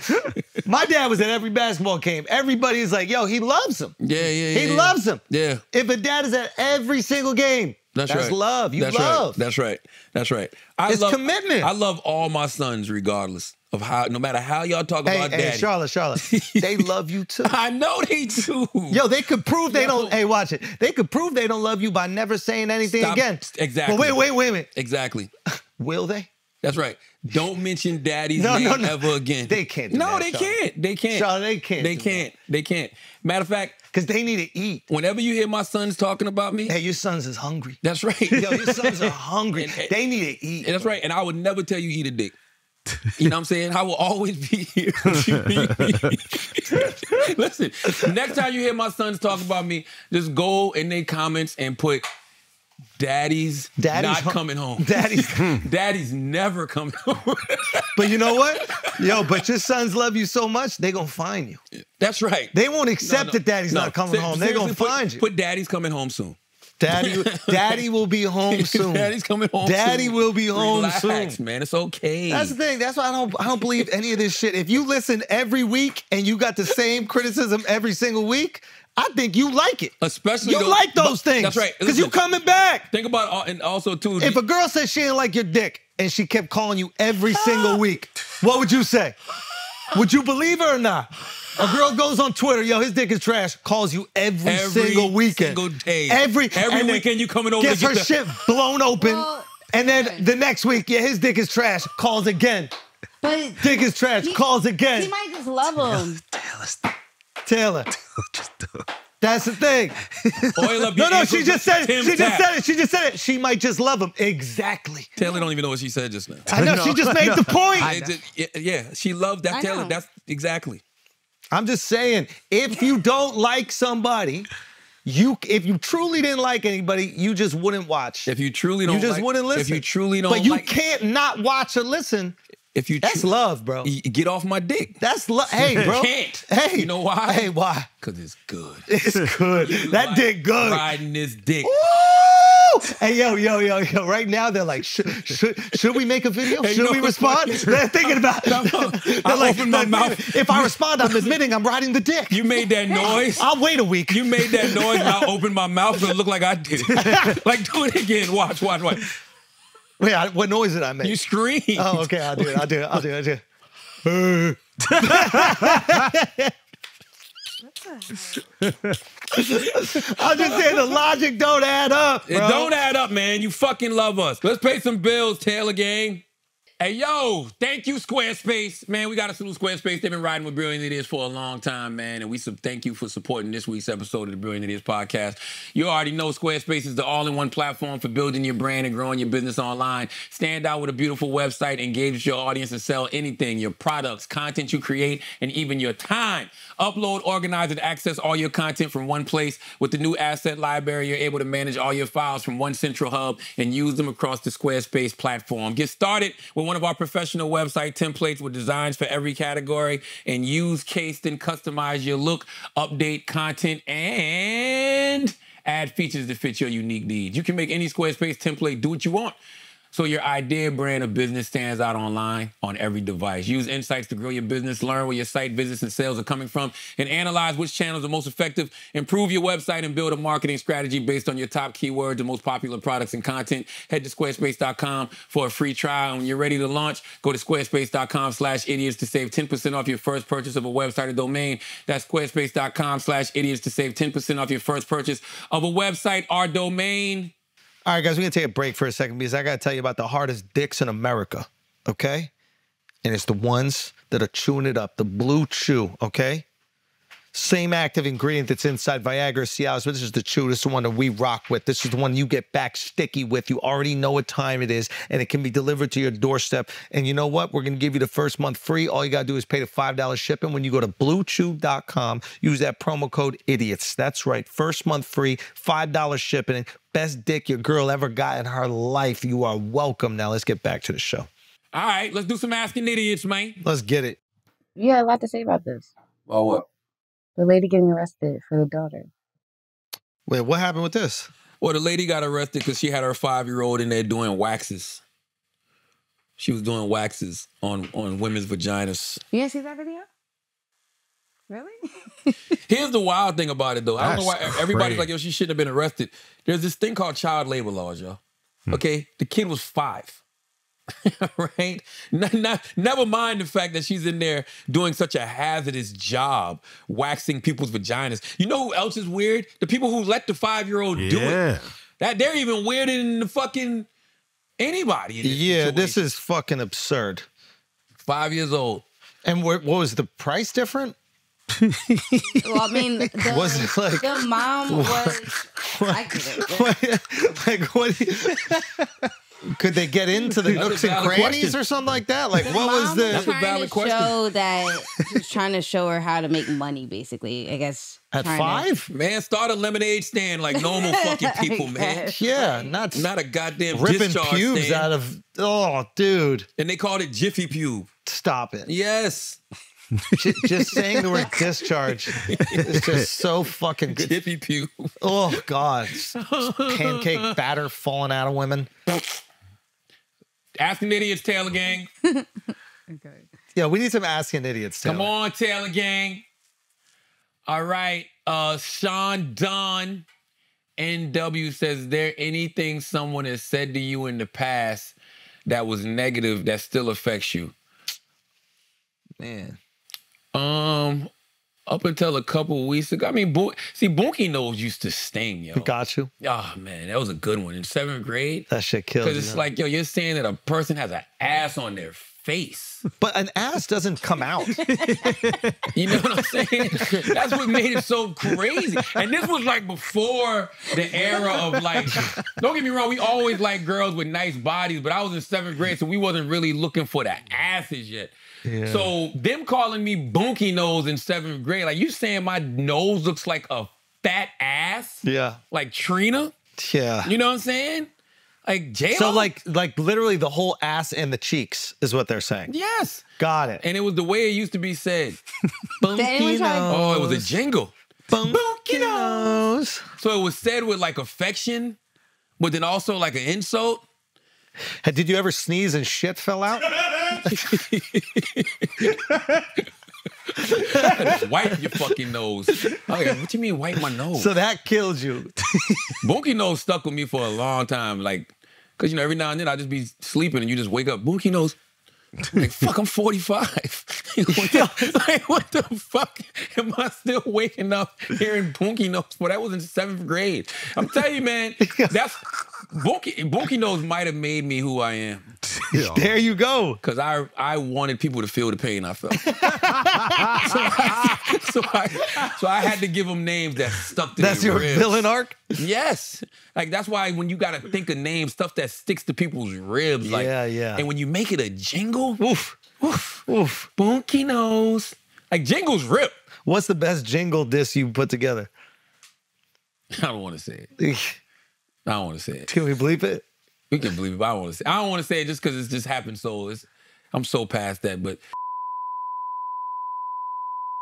My dad was at every basketball game. Everybody's like, yo, he loves him. Yeah, yeah, yeah. He yeah. loves him. Yeah. If a dad is at every single game, That's, that's right. love. You That's love. Right. That's right. That's right. I It's love, commitment. I love all my sons, regardless of how, no matter how y'all talk Hey, about hey, daddy. Charlotte, Charlotte, they love you too. I know they do. Yo, they could prove they Yo. don't. Hey, watch it. They could prove they don't love you by never saying anything Stop. again. Exactly. But wait, wait, wait a minute. Exactly. Will they? That's right. Don't mention daddy's No, name no, no. ever again. They can't no, that, they Sean. can't. They can't. Sean, they can't They can't. They can't. Matter of fact, Because they need to eat. whenever you hear my sons talking about me, Hey, your sons is hungry. that's right. Yo, your sons are hungry. And- They need to eat. And that's right. And I would never tell you eat a dick. You know what I'm saying? I will always be here. if you need me. Listen, next time you hear my sons talk about me, just go in their comments and put daddy's, Daddy's not coming home. Daddy's- daddy's never coming home. But you know what? Yo, but your sons love you so much, they gonna find you. That's right. They won't accept no, that daddy's no. not coming Se- home. They're gonna put- find you. Put daddy's coming home soon. Daddy, daddy will be home soon. Daddy's coming home soon. Daddy soon. will be home Relax, soon. man. It's okay. That's the thing. That's why I don't I don't believe any of this shit. If you listen every week and you got the same criticism every single week, I think you like it. Especially You those- like those but- things. That's right. Because you Listen, coming back. Think about all, and also too. If a girl said she didn't like your dick and she kept calling you every single week, what would you say? Would you believe her or not? A girl goes on Twitter, yo, his dick is trash, calls you every, Every single weekend. single day. Every Every weekend you coming over Gets to her get the- shit blown open. Well, and then okay. the next week, yeah, his dick is trash, calls again. But Dick is trash, he- calls again. he might just love him. Taylor. That's the thing. Oil up No, no, she just said it. She just said it. She just said it. She might just love him. Exactly. Taylor don't even know what she said just now. I know. she just made the point. It just- yeah, yeah, she loved that I Taylor. know. That's exactly. I'm just saying, if you don't like somebody, you if you truly didn't like anybody, you just wouldn't watch. If you truly don't, you just like- wouldn't listen. If you truly don't, but you like, can't not watch or listen. If you That's love, bro. get off my dick. That's love. Hey, bro. Can't. Hey, You know why? Hey, why? Cause it's good. It's good. that Like dick good. Riding this dick. Woo! Hey, yo, yo, yo, yo. Right now, they're like, should, should, should we make a video? Hey, should know we respond? They're thinking about it. No, no. They're I like, opened my mouth. If I respond, I'm admitting I'm riding the dick. You made that noise. I'll wait a week. You made that noise and I opened my mouth and it looked like I did it. like do it again. Watch, watch, watch. Wait, I, what noise did I make? You scream. Oh, okay. I'll do it. I'll do it. I'll do it. I'll do it. I'm just saying the logic don't add up. It don't add up, man. You fucking love us. Let's pay some bills, Taylor gang. Hey, yo, thank you, Squarespace. Man, we got to salute Squarespace. They've been riding with Brilliant Idiots for a long time, man. And we sub- thank you for supporting this week's episode of the Brilliant Idiots podcast. You already know Squarespace is the all in one platform for building your brand and growing your business online. Stand out with a beautiful website, engage your audience, and sell anything your products, content you create, and even your time. Upload, organize, and access all your content from one place. With the new asset library, you're able to manage all your files from one central hub and use them across the Squarespace platform. Get started with one of our professional website templates with designs for every category and use case then customize your look, update content, and add features to fit your unique needs. You can make any Squarespace template do what you want. So your idea, brand, or business stands out online on every device. Use insights to grow your business, learn where your site visits and sales are coming from, and analyze which channels are most effective. Improve your website and build a marketing strategy based on your top keywords and most popular products and content. Head to squarespace.com for a free trial. When you're ready to launch, go to squarespace.com slash idiots to save 10% off your first purchase of a website or domain. That's squarespace.com slash idiots to save 10% off your first purchase of a website or domain. All right, guys, we're gonna take a break for a second because I gotta tell you about the hardest dicks in America. Okay, and it's the ones that are chewing it up, the BlueChew. Okay, same active ingredient that's inside Viagra, Cialis, but this is the chew. This is the one that we rock with. This is the one you get back sticky with. You already know what time it is, and it can be delivered to your doorstep. And you know what? We're gonna give you the first month free. All you gotta do is pay the five dollars shipping when you go to BlueChew.com. Use that promo code idiots. That's right, first month free, five dollars shipping. Best dick your girl ever got in her life. You are welcome. Now let's get back to the show. All right, let's do some asking idiots, man. Let's get it. You had a lot to say about this. Oh, what? The lady getting arrested for the daughter. Wait, what happened with this? Well, the lady got arrested because she had her five year old in there doing waxes. She was doing waxes on on women's vaginas. You didn't see that video? Really? Here's the wild thing about it, though. I don't know why That's everybody's crazy. like, yo, she shouldn't have been arrested. There's this thing called child labor laws, yo. Hmm. Okay, the kid was five. right? Not, not, never mind the fact that she's in there doing such a hazardous job, waxing people's vaginas. You know who else is weird? The people who let the five year old do it. That they're even weirder than the fucking anybody. In this Yeah, situation. this is fucking absurd. five years old. And what, what was the price different? Well, I mean, the, Was it like- the mom was. I get it. like what? Could they get into the nooks and crannies question. or something like that? Like The what was mom the? That's a trying valid to question. Show that she was trying to show her how to make money, basically. I guess At trying to- five? Man, start a lemonade stand like normal fucking people, man. guess. Yeah, not Not a goddamn ripping discharge pubes stand. out of. Oh, dude, and they called it Jiffy Pube. stop it! Yes, J- just saying the word discharge is just so fucking good. Jiffy Pube. Oh God, pancake batter falling out of women. Asking idiots, Taylor Gang. Yeah, we need some asking idiots. Come on, Taylor Gang. All right. Uh Sean Dunn NW says, "Is there anything someone has said to you in the past that was negative that still affects you? man. Um, up until a couple weeks ago. I mean, Bo- see, Bunky nose used to sting, yo. Got you. Oh man, that was a good one in seventh grade. That shit kills. Because it's like, yo, you're saying that a person has an ass on their face. but an ass doesn't come out. You know what I'm saying? That's what made it so crazy. And this was like before the era of like, don't get me wrong, we always like girls with nice bodies, but I was in seventh grade, so we wasn't really looking for the asses yet. Yeah. So them calling me bunky nose in seventh grade, like you saying my nose looks like a fat ass, yeah, like Trina. yeah. You know what I'm saying? Like J. So like, like literally the whole ass and the cheeks is what they're saying. yes. Got it. And it was the way it used to be said. Did anyone Oh, it was a jingle. Bunky nose. So it was said with like affection, but then also like an insult. Hey, Did you ever sneeze and shit fell out? wipe your fucking nose. Yeah, what you mean wipe my nose? So that killed you. Bunky nose stuck with me for a long time. Like, cause you know, every now and then I just be sleeping and you just wake up, nose. I'm like, fuck, I'm 45. what, the, like, what the fuck? Am I still waking up hearing Bunky nose? Well, that was in seventh grade. I'm telling you, man, that's Bunky, Bunky nose might have made me who I am. there you go. Cause I I wanted people to feel the pain I felt. so, I, so I so I had to give them names that stuck to That's your ribs. villain arc. Yes, like that's why when you got to think of names, stuff that sticks to people's ribs. Like, Yeah, yeah. And when you make it a jingle, Oof, oof, oof. bunky nose, like jingles rip. What's the best jingle disc you put together? I don't want to say it. I don't want to say it. Can we bleep it? We can believe it, but I don't want to say. It. I don't want to say it just because it's just happened. So it's, I'm so past that, but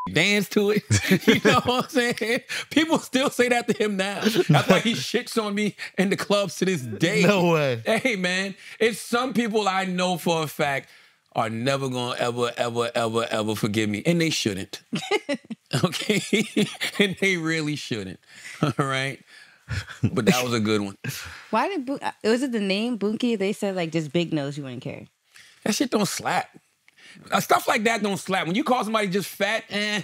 dance to it. you know what I'm saying? People still say that to him now. That's why he shits on me in the clubs to this day. No way. Hey man, it's some people I know for a fact are never gonna ever, ever, ever, ever forgive me, and they shouldn't. okay, and they really shouldn't. All right. But that was a good one. Why did Bu- uh, was it the name Bunky? They said like just big nose. You wouldn't care. That shit don't slap. Uh, stuff like that don't slap. When you call somebody just fat, eh.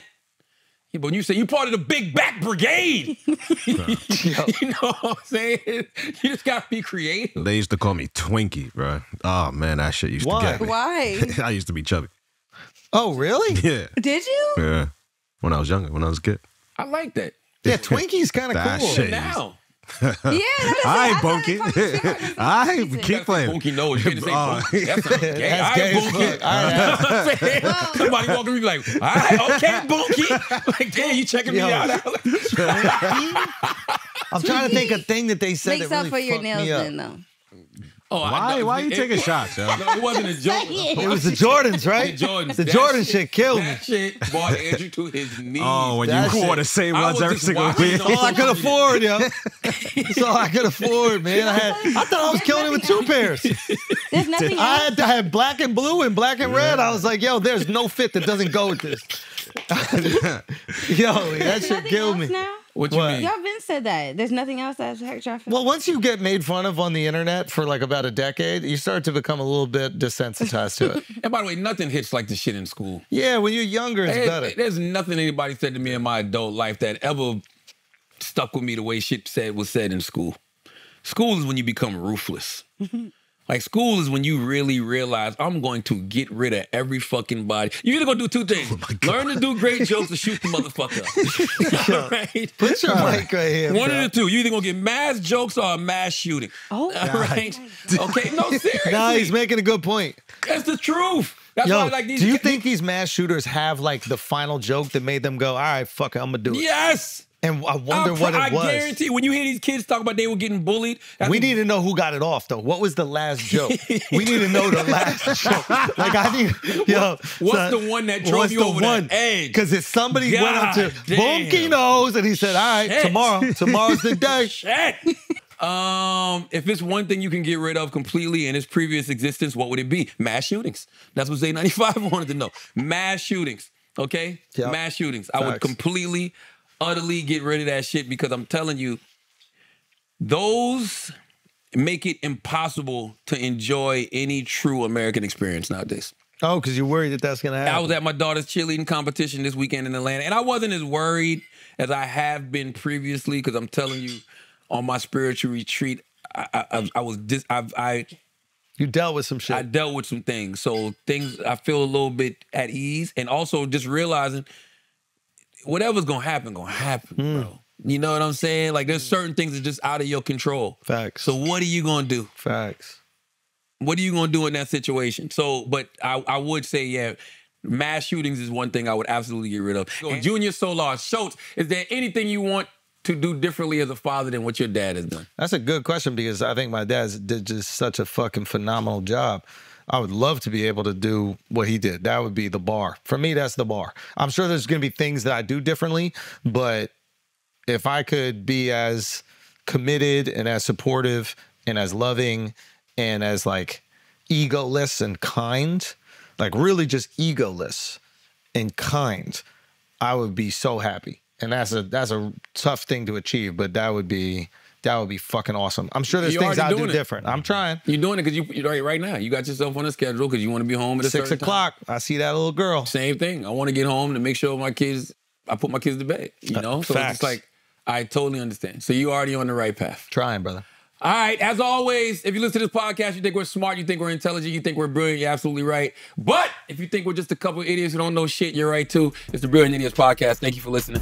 Yeah, but when you say you're part of the big back brigade, you know what I'm saying? You just gotta be creative. They used to call me Twinkie, bro. Oh man, that shit used Why? to get me. Why? I used to be chubby. Oh, really? Yeah, Did you? yeah. When I was younger, when I was a kid. I like that. Yeah, Twinkie's kind of That cool. shit. Now, Yeah. That I it. ain't bunky. it. I Reason. keep playing. Bunky knows. You can't just say Oh. bunky. That's not gay. That's All gay right, as bunky. fuck. All right. I'm Somebody walking through, be like, all right, okay, bunky. Like, damn, you checking me out? I'm trying to think of thing that they said Makes that up really for your fucked nails me up. then though. Oh, I Why? know. Why you It- taking shots, yo? No, it wasn't a joke. It was the Jordans, right? The Jordans. The Jordan shit killed me. That shit brought Andrew to his oh, knees. Oh, when That you wore the same ones every single week. those- All oh, I could afford, yo. That's all I could afford, man. I had, I thought I was killing it with two pairs. There's nothing I had to have black and blue and black and red. I was like, yo, there's no fit that doesn't go with this. yo, that shit Nothing killed me. now. What you What? mean? Y'all been said that. There's nothing else that's hurt y'all. Well, once you get made fun of on the internet for like about a decade, you start to become a little bit desensitized to it. And by the way, nothing hits like the shit in school. Yeah, when you're younger, it's There- better. There's nothing anybody said to me in my adult life that ever stuck with me the way shit said was said in school. School is when you become ruthless. Like school is when you really realize I'm going to get rid of every fucking body. You're either gonna do two things: oh learn to do great jokes or shoot the motherfucker. up. right? Put your mic right here. One bro. of the two. You either gonna get mass jokes or a mass shooting. Oh, All right. Okay. No, seriously. Nah, he's making a good point. That's the truth. That's Yo, why like these. do you think these mass shooters have like the final joke that made them go, "All right, fuck it, I'm gonna do it"? Yes. And I wonder I, what it I was. guarantee when you hear these kids talk about they were getting bullied. that's we a- need to know who got it off though. What was the last joke? we need to know the last joke. Like I need, yo, What's son, the one that drove you over the one? edge? Because if somebody went up to God. Knows and he said, "All right, Shit. tomorrow, tomorrow's the day." Shit. Um, if it's one thing you can get rid of completely in its previous existence, what would it be? Mass shootings. That's what Z95 wanted to know. Mass shootings. Okay? Yep. Mass shootings. I would completely, utterly get rid of that shit because I'm telling you, those make it impossible to enjoy any true American experience nowadays. Oh, because you're worried that that's gonna happen. I was at my daughter's cheerleading competition this weekend in Atlanta, and I wasn't as worried as I have been previously because I'm telling you, on my spiritual retreat, I, I, I- I was dis, I, I you dealt with some shit. I dealt with some things, so things I feel a little bit at ease, and also just realizing whatever's gonna happen, gonna happen, Hmm. bro. You know what I'm saying? Like there's certain things that just out of your control. Facts. So what are you gonna do? Facts. What are you gonna do in that situation? So, but I, I would say, yeah, mass shootings is one thing I would absolutely get rid of. So, Junior Solar Schultz, is there anything you want to do differently as a father than what your dad has done? That's a good question because I think my dad's did just such a fucking phenomenal job. I would love to be able to do what he did. That would be the bar. For me, that's the bar. I'm sure there's going to be things that I do differently, but if I could be as committed and as supportive and as loving and as like egoless and kind, like really just egoless and kind, I would be so happy. And that's a that's a tough thing to achieve, but that would be that would be fucking awesome. I'm sure there's You're things I'll do it. different. I'm trying. You're doing it because you you're right right now. You got yourself on a schedule because you want to be home at a Six time. o'clock. I see that little girl. Same thing. I want to get home to make sure my kids. I put my kids to bed. You Uh, know, so facts. it's like I totally understand. So you already on the right path. Trying, brother. All right. As always, if you listen to this podcast, you think we're smart, you think we're intelligent, you think we're brilliant, you're absolutely right. But if you think we're just a couple of idiots who don't know shit, you're right too. It's the Brilliant Idiots Podcast. Thank you for listening.